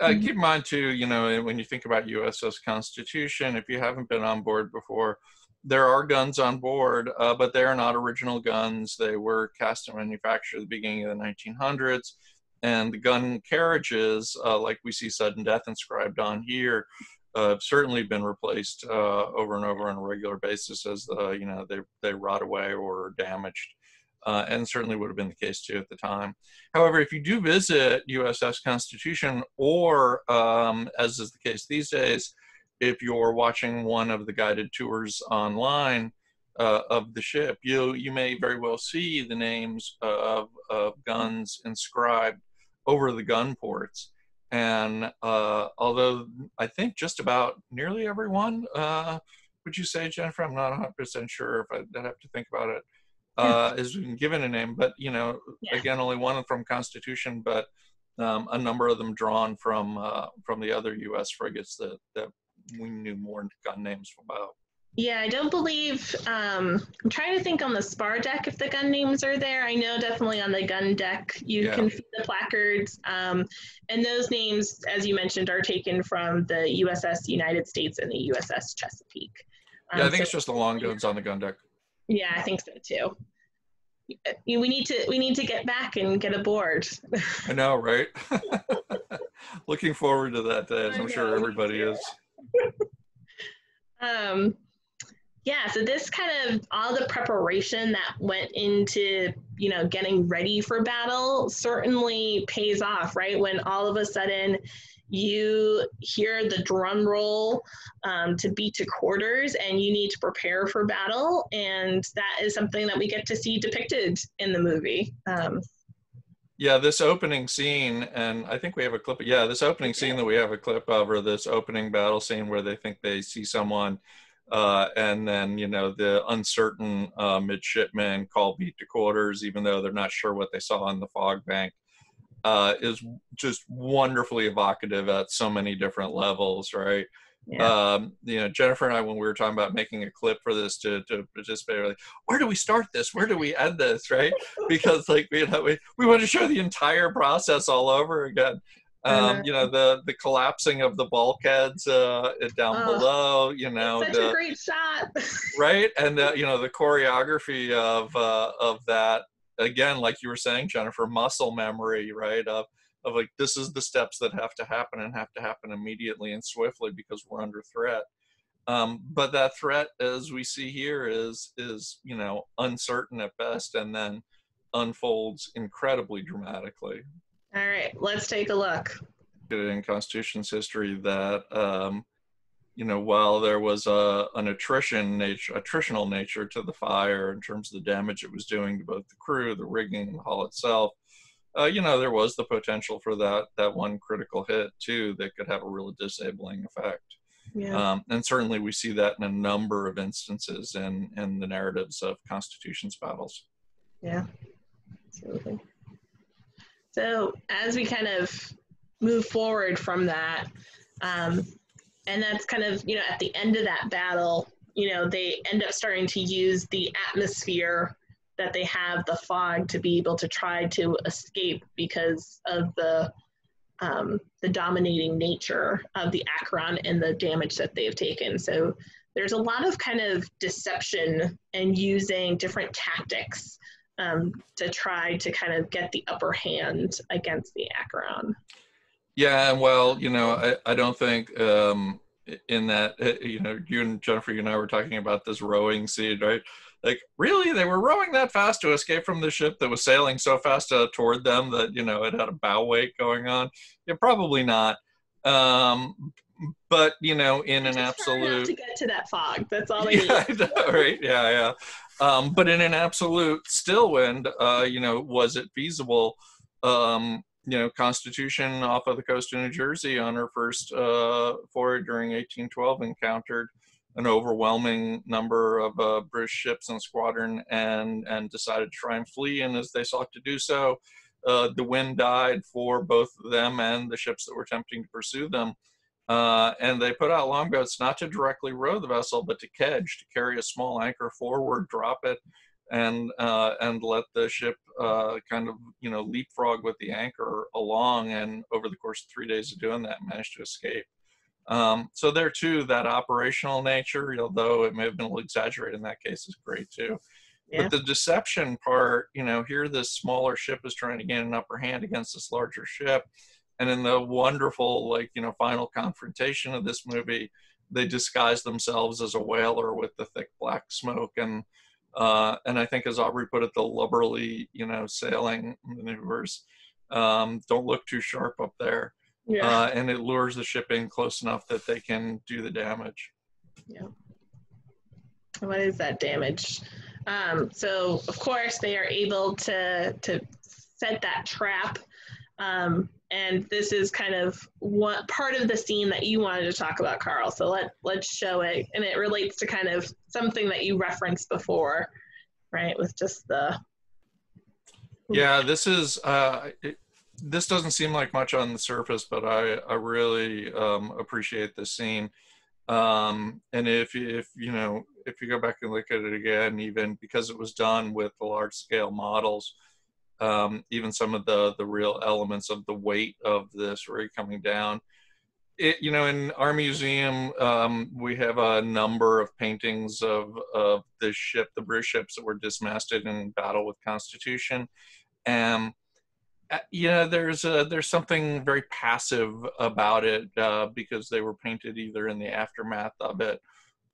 Uh, mm-hmm. Keep in mind, too, you know, when you think about USS Constitution, if you haven't been on board before, there are guns on board, uh, but they are not original guns. They were cast and manufactured at the beginning of the 1900s. And the gun carriages, uh, like we see sudden death inscribed on here, uh, certainly been replaced uh, over and over on a regular basis as uh, you know they they rot away or are damaged, uh, and certainly would have been the case too at the time. However, if you do visit USS Constitution, or um, as is the case these days, if you're watching one of the guided tours online uh, of the ship, you you may very well see the names of, of guns inscribed over the gun ports. And uh, although I think just about nearly everyone, uh, would you say, Jennifer? I'm not 100% sure if I'd have to think about it. Uh, is given a name, but you know, yeah. again, only one from Constitution, but um, a number of them drawn from uh, from the other U.S. frigates that that we knew more gun names about. Yeah, I don't believe. Um, I'm trying to think on the spar deck if the gun names are there. I know definitely on the gun deck you yeah. can see the placards, um, and those names, as you mentioned, are taken from the USS United States and the USS Chesapeake. Um, yeah, I think so, it's just the long guns on the gun deck. Yeah, I think so too. We need to we need to get back and get aboard. I know, right? Looking forward to that day, as I'm sure everybody is. um, yeah so this kind of all the preparation that went into you know getting ready for battle certainly pays off right when all of a sudden you hear the drum roll um, to beat to quarters and you need to prepare for battle. And that is something that we get to see depicted in the movie. Um, yeah this opening scene and i think we have a clip yeah this opening scene that we have a clip of or this opening battle scene where they think they see someone uh, and then, you know, the uncertain uh, midshipmen call beat to quarters, even though they're not sure what they saw in the fog bank, uh, is just wonderfully evocative at so many different levels, right? Yeah. Um, you know, Jennifer and I, when we were talking about making a clip for this to, to participate, like, where do we start this? Where do we end this? Right? Because like, you know, we, we want to show the entire process all over again um, uh-huh. you know the the collapsing of the bulkheads uh, down oh, below you know such the, a great shot right and uh, you know the choreography of uh, of that again like you were saying jennifer muscle memory right of of like this is the steps that have to happen and have to happen immediately and swiftly because we're under threat Um, but that threat, as we see here, is is you know uncertain at best, and then unfolds incredibly dramatically. All right, let's take a look. In Constitution's history, that um, you know, while there was a an attrition nature, attritional nature to the fire in terms of the damage it was doing to both the crew, the rigging, the hull itself, uh, you know, there was the potential for that that one critical hit too that could have a really disabling effect. Yeah. Um, and certainly we see that in a number of instances in, in the narratives of Constitution's battles. Yeah, absolutely. So as we kind of move forward from that, um, and that's kind of, you know, at the end of that battle, you know, they end up starting to use the atmosphere that they have, the fog, to be able to try to escape because of the um, the dominating nature of the Acheron and the damage that they've taken. So there's a lot of kind of deception and using different tactics um, to try to kind of get the upper hand against the Acheron. Yeah, well, you know, I, I don't think um, in that, uh, you know, you and Jennifer, you and I were talking about this rowing scene, right? like really they were rowing that fast to escape from the ship that was sailing so fast uh, toward them that you know it had a bow wake going on yeah probably not um but you know in an absolute to get to that fog that's all they yeah, need. right yeah yeah um but in an absolute still wind uh you know was it feasible um you know constitution off of the coast of new jersey on her first uh forward during 1812 encountered an overwhelming number of uh, British ships and squadron and, and decided to try and flee. And as they sought to do so, uh, the wind died for both them and the ships that were attempting to pursue them. Uh, and they put out longboats not to directly row the vessel, but to kedge, to carry a small anchor forward, drop it, and uh, and let the ship uh, kind of you know leapfrog with the anchor along. And over the course of three days of doing that, managed to escape. Um, so there too, that operational nature, although it may have been a little exaggerated in that case, is great too. Yeah. But the deception part, you know, here this smaller ship is trying to gain an upper hand against this larger ship. And in the wonderful, like, you know, final confrontation of this movie, they disguise themselves as a whaler with the thick black smoke. And uh, and I think as Aubrey put it, the lubberly, you know, sailing maneuvers um, don't look too sharp up there yeah. Uh, and it lures the ship in close enough that they can do the damage. Yeah. What is that damage? Um, so of course they are able to to set that trap. Um, and this is kind of what part of the scene that you wanted to talk about, Carl. So let let's show it, and it relates to kind of something that you referenced before, right? With just the yeah, this is uh, it, this doesn't seem like much on the surface, but I, I really um, appreciate this scene. Um, and if if you know if you go back and look at it again, even because it was done with the large scale models, um, even some of the the real elements of the weight of this rig coming down. It, you know, in our museum, um, we have a number of paintings of of the ship, the British ships that were dismasted in battle with Constitution, and uh, you know there's a, there's something very passive about it uh, because they were painted either in the aftermath of it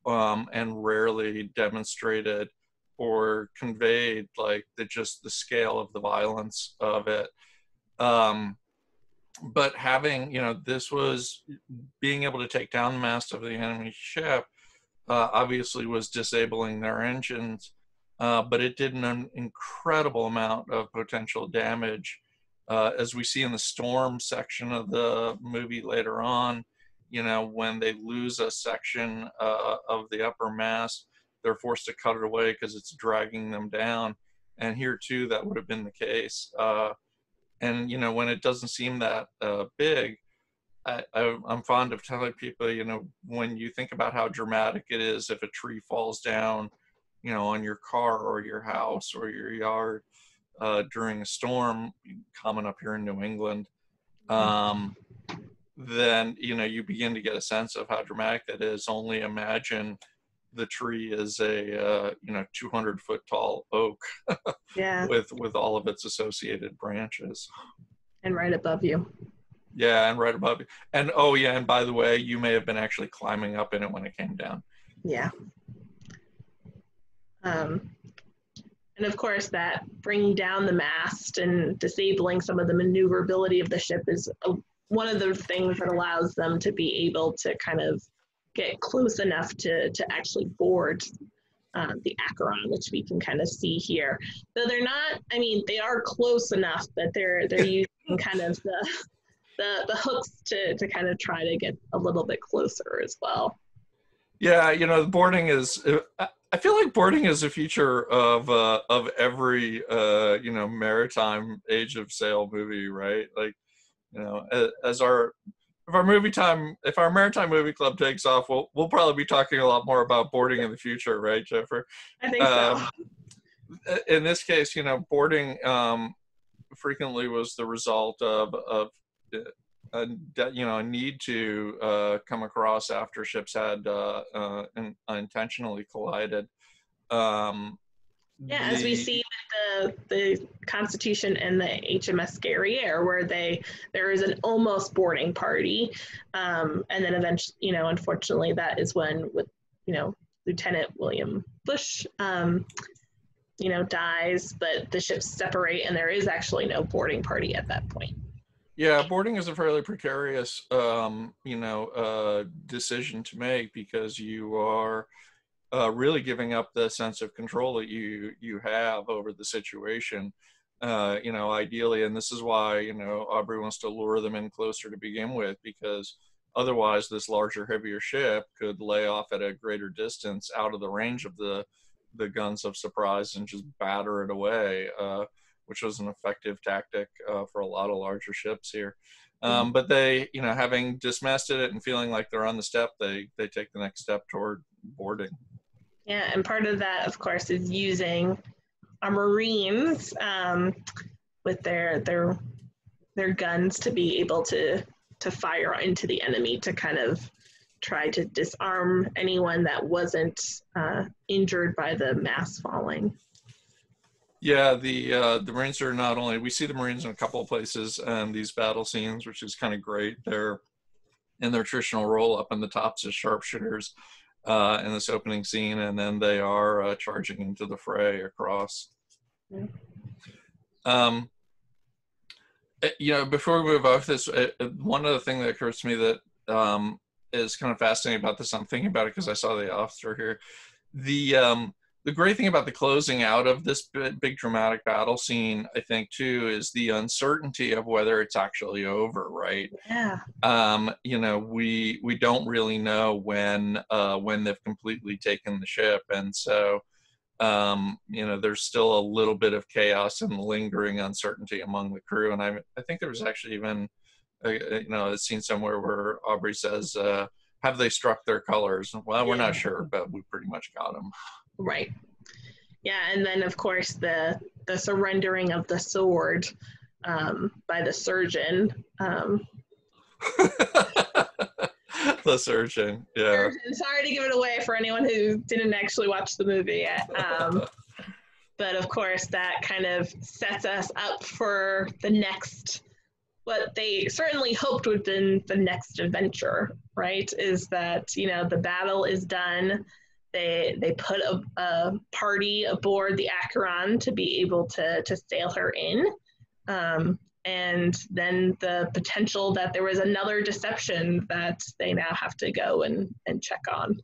um, and rarely demonstrated or conveyed like the just the scale of the violence of it. Um, but having you know this was being able to take down the mast of the enemy ship uh, obviously was disabling their engines uh, but it did an incredible amount of potential damage. Uh, as we see in the storm section of the movie later on, you know, when they lose a section uh, of the upper mast, they're forced to cut it away because it's dragging them down. And here too, that would have been the case. Uh, and you know, when it doesn't seem that uh, big, I, am fond of telling people, you know, when you think about how dramatic it is if a tree falls down, you know, on your car or your house or your yard, uh, during a storm, common up here in New England, um, then you know you begin to get a sense of how dramatic that is. Only imagine the tree is a uh, you know 200 foot tall oak, yeah, with with all of its associated branches, and right above you. Yeah, and right above you. And oh yeah, and by the way, you may have been actually climbing up in it when it came down. Yeah. Um, and of course, that bringing down the mast and disabling some of the maneuverability of the ship is a, one of the things that allows them to be able to kind of get close enough to, to actually board um, the Acheron, which we can kind of see here. Though they're not, I mean, they are close enough that they're they're using kind of the the, the hooks to, to kind of try to get a little bit closer as well. Yeah, you know, boarding is. I feel like boarding is a feature of uh, of every uh, you know maritime age of sail movie, right? Like, you know, as, as our if our movie time, if our maritime movie club takes off, we'll we'll probably be talking a lot more about boarding in the future, right, Jennifer? I think um, so. In this case, you know, boarding um, frequently was the result of of a, you know a need to uh, come across after ships had uh, uh, in, intentionally collided. Um, yeah, the, as we see with the the Constitution and the HMS Guerriere, where they there is an almost boarding party, um, and then eventually, you know, unfortunately, that is when with you know Lieutenant William Bush. Um, you know, dies, but the ships separate, and there is actually no boarding party at that point. Yeah, boarding is a fairly precarious, um, you know, uh, decision to make because you are uh, really giving up the sense of control that you you have over the situation. Uh, you know, ideally, and this is why you know Aubrey wants to lure them in closer to begin with because otherwise, this larger, heavier ship could lay off at a greater distance out of the range of the the guns of surprise and just batter it away. Uh, which was an effective tactic uh, for a lot of larger ships here. Mm-hmm. Um, but they, you know, having dismasted it and feeling like they're on the step, they they take the next step toward boarding. Yeah, and part of that, of course, is using our Marines um, with their their their guns to be able to to fire into the enemy to kind of try to disarm anyone that wasn't uh, injured by the mass falling. Yeah, the uh, the Marines are not only we see the Marines in a couple of places and these battle scenes, which is kind of great. They're in their traditional role up in the tops as sharpshooters uh, in this opening scene, and then they are uh, charging into the fray across. Yeah. Um, eh, you know, before we move off this, uh, one other thing that occurs to me that um, is kind of fascinating about this, I'm thinking about it because I saw the officer here. The um, the great thing about the closing out of this big dramatic battle scene, I think, too, is the uncertainty of whether it's actually over, right? Yeah. Um, you know, we we don't really know when uh, when they've completely taken the ship, and so um, you know, there's still a little bit of chaos and lingering uncertainty among the crew. And I I think there was actually even uh, uh you know a scene somewhere where Aubrey says. Uh, have they struck their colors? Well, we're not sure, but we pretty much got them. Right. Yeah, and then of course the the surrendering of the sword um, by the surgeon. Um, the surgeon, yeah. Surgeon. Sorry to give it away for anyone who didn't actually watch the movie yet. Um, but of course, that kind of sets us up for the next what they certainly hoped would be the next adventure, right? Is that, you know, the battle is done. They, they put a, a party aboard the Acheron to be able to, to sail her in. Um, and then the potential that there was another deception that they now have to go and, and check on.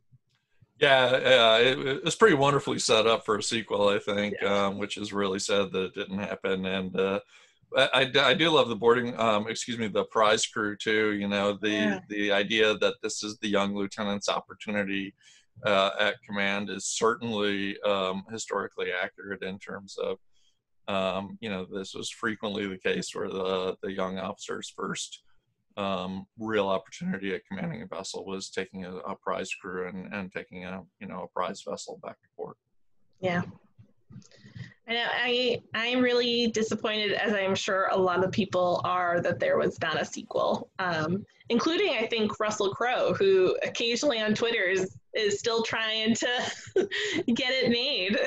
Yeah, yeah, it, it was pretty wonderfully set up for a sequel, I think, yeah. um, which is really sad that it didn't happen. And uh, I, I do love the boarding, um, excuse me, the prize crew too. You know, the yeah. the idea that this is the young lieutenant's opportunity uh, at command is certainly um, historically accurate in terms of, um, you know, this was frequently the case where the the young officer's first um, real opportunity at commanding a vessel was taking a, a prize crew and, and taking a you know a prize vessel back to port. Yeah. I know I I'm really disappointed, as I'm sure a lot of people are, that there was not a sequel, um, including I think Russell Crowe, who occasionally on Twitter is is still trying to get it made.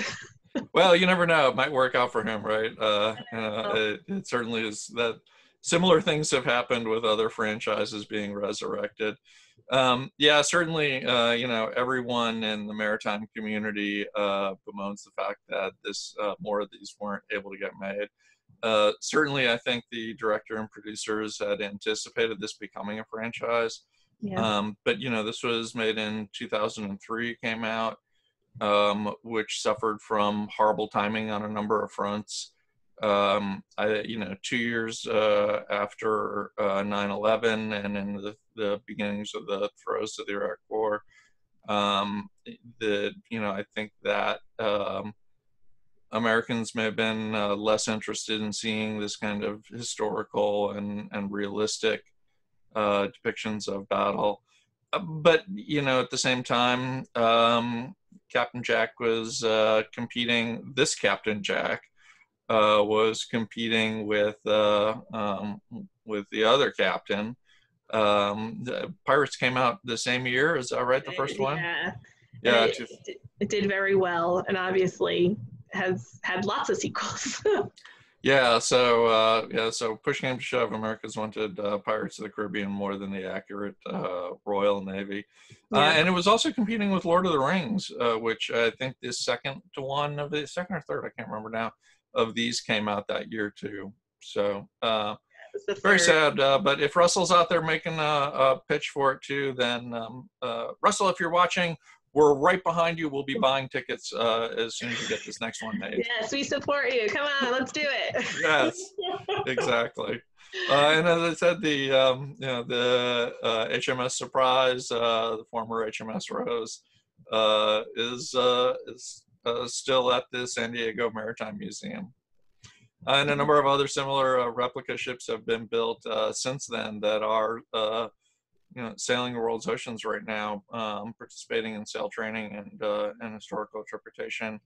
well, you never know; it might work out for him, right? Uh, uh, it, it, certainly is that similar things have happened with other franchises being resurrected. Um, yeah, certainly, uh, you know, everyone in the maritime community uh, bemoans the fact that this uh, more of these weren't able to get made. Uh, certainly, I think the director and producers had anticipated this becoming a franchise. Yeah. Um, but you know, this was made in 2003, came out, um, which suffered from horrible timing on a number of fronts um, I, you know, two years uh, after uh, 9/11 and in the, the beginnings of the throes of the Iraq War, um, the you know, I think that um, Americans may have been uh, less interested in seeing this kind of historical and and realistic uh, depictions of battle. Uh, but you know, at the same time, um, Captain Jack was uh, competing. This Captain Jack uh, was competing with uh, um, with the other captain. Um, the Pirates came out the same year. Is that right? The first one. Yeah. Yeah. It, it did very well, and obviously has had lots of sequels. yeah. So uh, yeah. So push came to shove, Americans wanted uh, Pirates of the Caribbean more than the accurate uh, Royal Navy, uh, yeah. and it was also competing with Lord of the Rings, uh, which I think is second to one of the second or third. I can't remember now of these came out that year too. So uh, very sad. Uh, but if Russell's out there making a, a pitch for it too, then um, uh, Russell, if you're watching, we're right behind you. We'll be buying tickets uh, as soon as we get this next one made. Yes, we support you. Come on, let's do it. yes, exactly. Uh, and as I said, the um, you know the HMS uh, Surprise, the former HMS Rose, is is uh, still at the San Diego Maritime Museum. Uh, and a number of other similar uh, replica ships have been built uh, since then that are uh, you know, sailing the world's oceans right now, um, participating in sail training and, uh, and historical interpretation.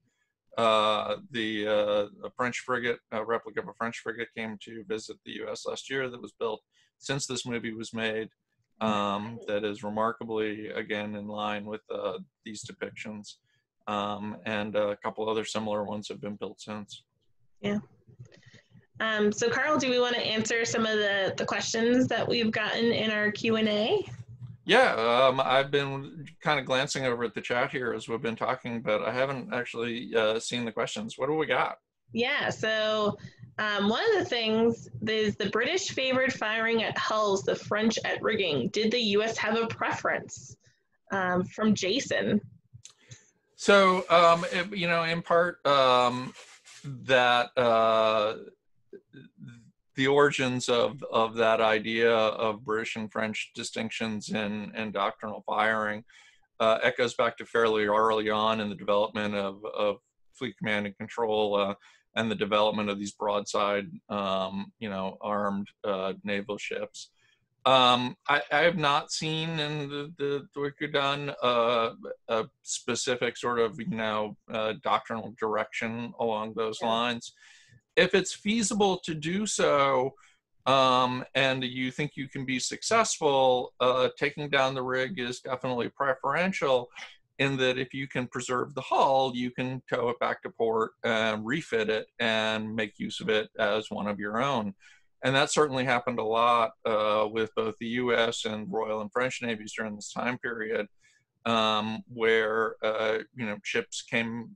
the French frigate, a replica of a French frigate, came to visit the U.S. last year that was built since this movie was made. Um, that is remarkably, again, in line with these depictions um, and a couple other similar ones have been built since. Yeah. Um, so Carl, do we want to answer some of the, the questions that we've gotten in our Q&A? Yeah, um, I've been kind of glancing over at the chat here as we've been talking, but I haven't actually uh, seen the questions. What do we got? Yeah, so um, one of the things is the British favored firing at hulls, the French at rigging. Did the U.S. have a preference? Um, from Jason. So, um, you know, in part, um, that uh, the origins of, of that idea of British and French distinctions in, in doctrinal firing uh, echoes back to fairly early on in the development of, of fleet command and control uh, and the development of these broadside, um, you know, armed uh, naval ships. Um, I, I, have not seen in the, the, the work done uh, a specific sort of, you know, uh, doctrinal direction along those yeah. lines. If it's feasible to do so, um, and you think you can be successful, uh, taking down the rig is definitely preferential in that if you can preserve the hull, you can tow it back to port and refit it and make use of it as one of your own and that certainly happened a lot uh, with both the U.S. and Royal and French navies during this time period, um, where uh, you know ships came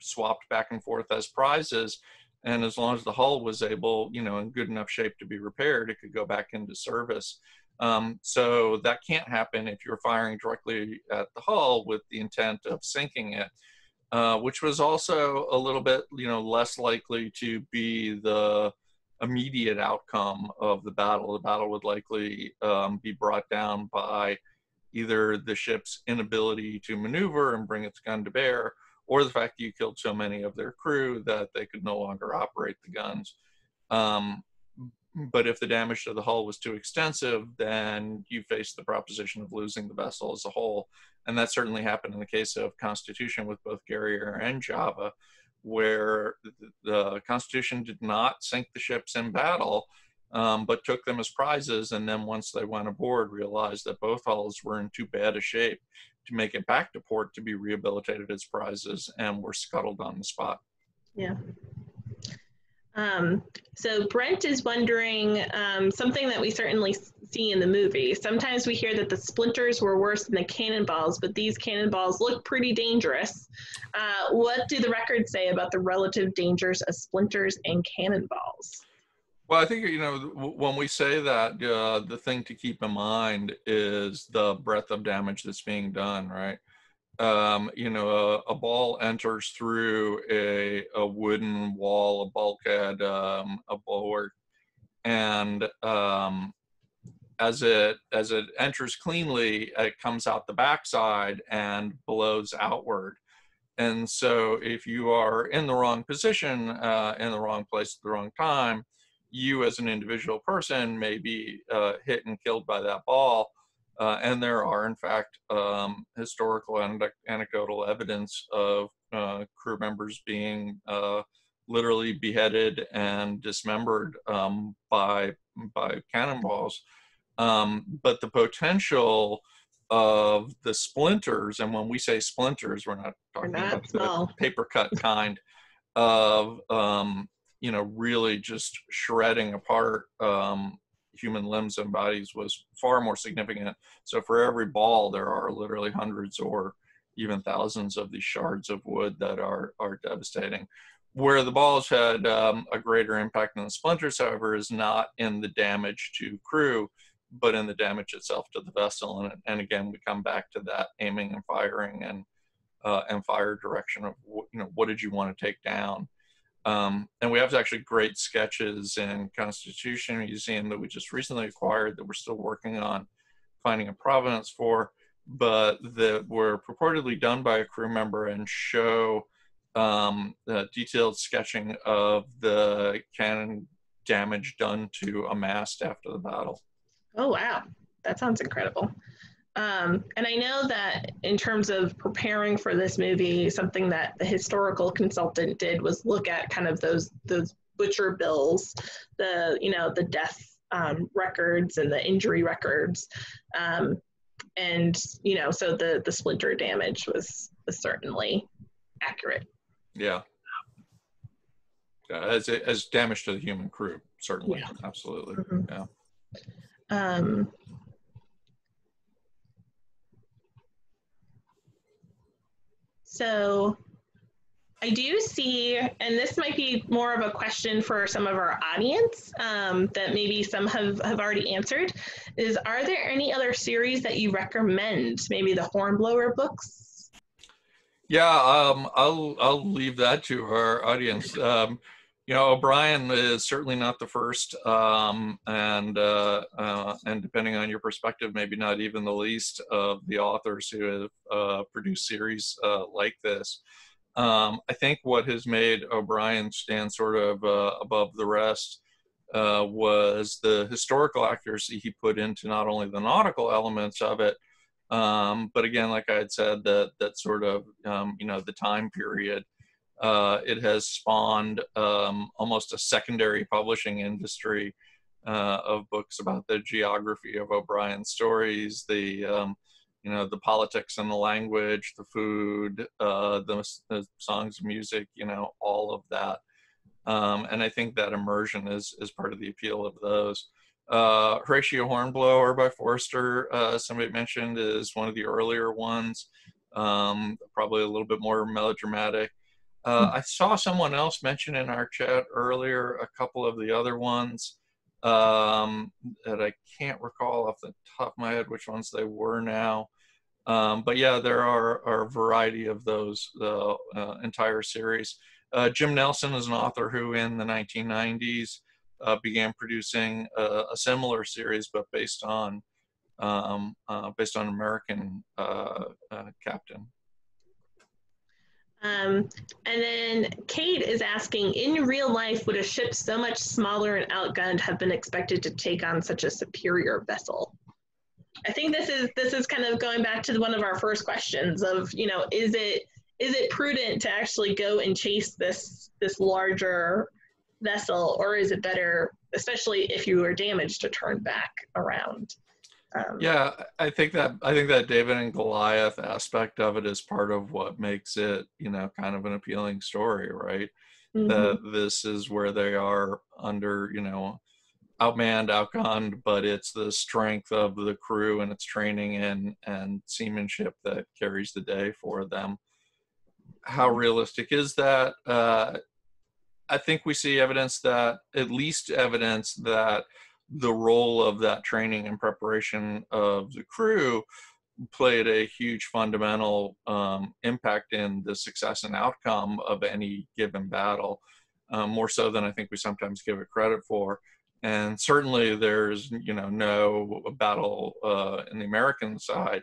swapped back and forth as prizes, and as long as the hull was able, you know, in good enough shape to be repaired, it could go back into service. Um, so that can't happen if you're firing directly at the hull with the intent of sinking it. Uh, which was also a little bit, you know, less likely to be the immediate outcome of the battle. The battle would likely um, be brought down by either the ship's inability to maneuver and bring its gun to bear, or the fact that you killed so many of their crew that they could no longer operate the guns. Um, but if the damage to the hull was too extensive, then you faced the proposition of losing the vessel as a whole. And that certainly happened in the case of Constitution with both Guerriere and Java, where the Constitution did not sink the ships in battle, um, but took them as prizes. And then once they went aboard, realized that both hulls were in too bad a shape to make it back to port to be rehabilitated as prizes and were scuttled on the spot. Yeah. Um, so Brent is wondering um, something that we certainly see in the movie. Sometimes we hear that the splinters were worse than the cannonballs, but these cannonballs look pretty dangerous. Uh, what do the records say about the relative dangers of splinters and cannonballs? Well, I think you know when we say that, uh, the thing to keep in mind is the breadth of damage that's being done, right? Um, you know, a, a, ball enters through a, a wooden wall, a bulkhead, um, a bulwark, and um, as it as it enters cleanly, it comes out the backside and blows outward. And so, if you are in the wrong position, uh, in the wrong place at the wrong time, you as an individual person may be uh, hit and killed by that ball uh, and there are, in fact, um, historical and anecdotal evidence of uh, crew members being uh, literally beheaded and dismembered um, by by cannonballs. Um, but the potential of the splinters, and when we say splinters, we're not talking we're not about small. the paper cut kind of um, you know really just shredding apart um, human limbs and bodies was far more significant. So for every ball, there are literally hundreds or even thousands of these shards of wood that are are devastating. Where the balls had um, a greater impact than the splinters, however, is not in the damage to crew, but in the damage itself to the vessel. And, and again, we come back to that aiming and firing and uh, and fire direction of you know what did you want to take down um, and we have actually great sketches in Constitution Museum that we just recently acquired that we're still working on finding a provenance for, but that were purportedly done by a crew member and show um, detailed sketching of the cannon damage done to a mast after the battle. Oh, wow. That sounds incredible. Um, and I know that in terms of preparing for this movie, something that the historical consultant did was look at kind of those those butcher bills, the you know the death um, records and the injury records, um, and you know so the the splinter damage was, was certainly accurate. Yeah. as as damage to the human crew, certainly, yeah. absolutely, mm-hmm. yeah. Um, So I do see, and this might be more of a question for some of our audience um, that maybe some have, have already answered, is are there any other series that you recommend? Maybe the Hornblower books? Yeah, um, I'll, I'll leave that to our audience. Um, you know, O'Brian is certainly not the first, um, and uh, uh, and depending on your perspective, maybe not even the least of the authors who have uh, produced series uh, like this. Um, I think what has made O'Brian stand sort of uh, above the rest uh, was the historical accuracy he put into not only the nautical elements of it, um, but again, like I had said, that that sort of um, you know the time period. Uh, it has spawned um, almost a secondary publishing industry uh, of books about the geography of O'Brian's stories, the um, you know the politics and the language, the food, uh, the, the, songs, music, you know, all of that. Um, and I think that immersion is is part of the appeal of those. Uh, Horatio Hornblower by Forester, uh, somebody mentioned, is one of the earlier ones. Um, probably a little bit more melodramatic. Uh, I saw someone else mention in our chat earlier a couple of the other ones um, that I can't recall off the top of my head which ones they were now. Um, but yeah, there are, are, a variety of those, the uh, entire series. Uh, Jim Nelson is an author who in the 1990s uh, began producing a, a, similar series, but based on um, uh, based on American uh, uh, captain. Um, and then Kate is asking, in real life, would a ship so much smaller and outgunned have been expected to take on such a superior vessel? I think this is this is kind of going back to one of our first questions of, you know, is it is it prudent to actually go and chase this this larger vessel, or is it better, especially if you are damaged, to turn back around? Um, yeah, I think that I think that David and Goliath aspect of it is part of what makes it, you know, kind of an appealing story, right? Mm-hmm. That this is where they are under, you know, outmanned, outgunned, but it's the strength of the crew and its training and and seamanship that carries the day for them. How mm-hmm. realistic is that? Uh, I think we see evidence that, at least evidence that the role of that training and preparation of the crew played a huge fundamental um, impact in the success and outcome of any given battle, um, more so than I think we sometimes give it credit for. And certainly, there's you know no battle uh, in the American side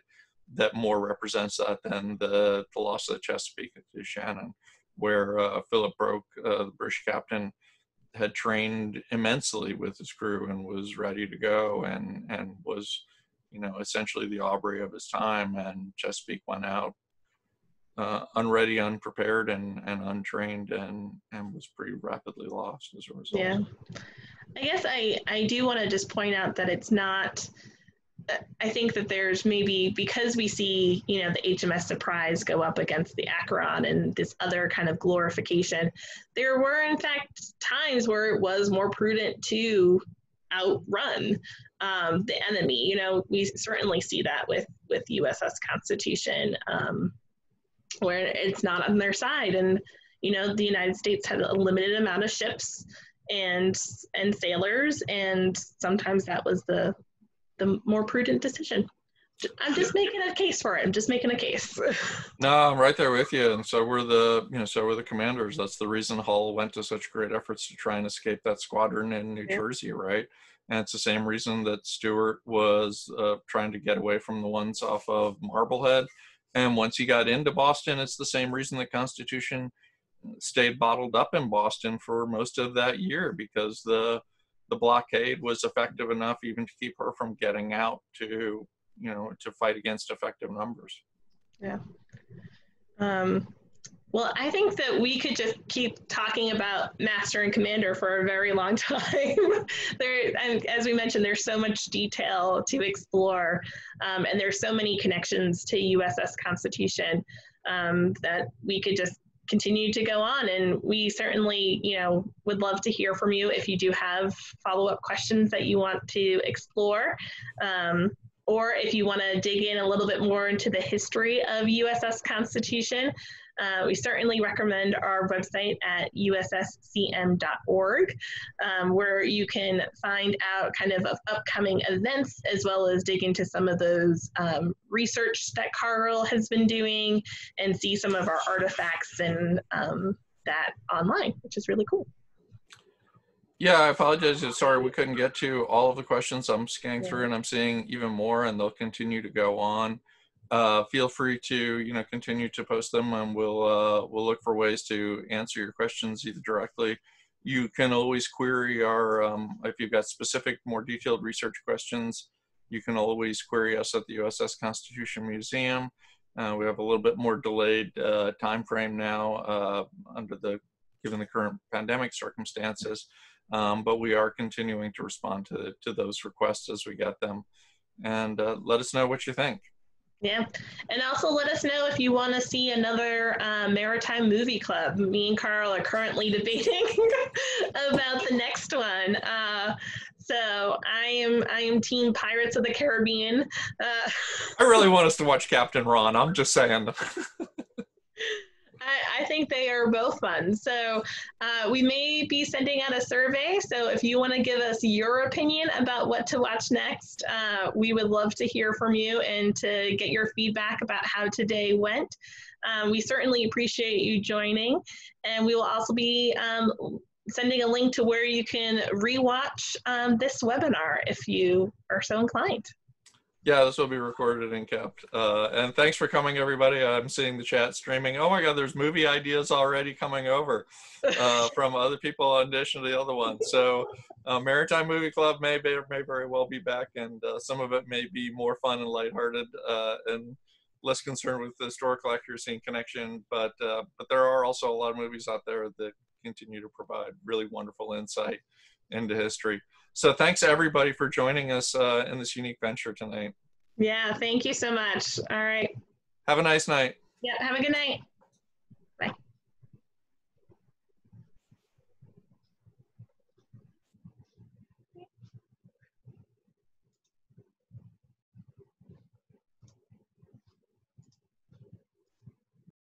that more represents that than the the loss of the Chesapeake to Shannon where uh, Philip Broke, uh, the British captain, had trained immensely with his crew and was ready to go and and was you know essentially the aubrey of his time and chesapeake went out uh, unready unprepared and and untrained and and was pretty rapidly lost as a result. Yeah. I guess i i do want to just point out that it's not I think that there's maybe because we see, you know, the HMS Surprise go up against the Acheron and this other kind of glorification, there were in fact times where it was more prudent to outrun um, the enemy. You know, we certainly see that with with USS Constitution, um, where it's not on their side, and you know, the United States had a limited amount of ships and and sailors, and sometimes that was the the more prudent decision. I'm just making a case for it. I'm just making a case. no, I'm right there with you. And so were the, you know, so were the commanders. That's the reason Hull went to such great efforts to try and escape that squadron in New yeah. Jersey, right? And it's the same reason that Stewart was uh, trying to get away from the ones off of Marblehead. And once he got into Boston, it's the same reason the Constitution stayed bottled up in Boston for most of that year because the the blockade was effective enough even to keep her from getting out to you know to fight against effective numbers. Yeah. Um, well i think that we could just keep talking about master and commander for a very long time. There and as we mentioned there's so much detail to explore um, and there's so many connections to uss constitution um, that we could just continue to go on. And we certainly, you know, would love to hear from you if you do have follow up questions that you want to explore. Um, or if you want to dig in a little bit more into the history of USS Constitution, uh, we certainly recommend our website at usscm.org, um, where you can find out kind of, of upcoming events as well as dig into some of those um, research that Carl has been doing and see some of our artifacts and um, that online, which is really cool. Yeah, I apologize. Sorry, we couldn't get to all of the questions. I'm scanning yeah. through and I'm seeing even more, and they'll continue to go on uh, feel free to you know continue to post them and we'll uh, we'll look for ways to answer your questions either directly. You can always query our um, if you've got specific more detailed research questions you can always query us at the uss constitution museum. Uh, we have a little bit more delayed uh, time frame now uh, under the given the current pandemic circumstances. Um, but we are continuing to respond to, to those requests as we get them. And uh, let us know what you think yeah. And also let us know if you want to see another uh, maritime movie club. Me and Carl are currently debating about the next one. Uh, so I am I am team Pirates of the Caribbean. Uh, I really want us to watch Captain Ron. I'm just saying. I, I, think they are both fun. So uh, we may be sending out a survey. So if you want to give us your opinion about what to watch next, uh, we would love to hear from you and to get your feedback about how today went. Um, we certainly appreciate you joining. And we will also be um, sending a link to where you can rewatch um, this webinar if you are so inclined. Yeah, this will be recorded and kept. Uh, and thanks for coming, everybody. I'm seeing the chat streaming. Oh my God, there's movie ideas already coming over uh, from other people in addition to the other ones. So, uh, Maritime Movie Club may, be, may very well be back, and uh, some of it may be more fun and lighthearted uh, and less concerned with the historical accuracy and connection. But uh, but there are also a lot of movies out there that continue to provide really wonderful insight into history. So thanks everybody for joining us uh, in this unique venture tonight. Yeah, thank you so much. All right. Have a nice night. Yeah, have a good night.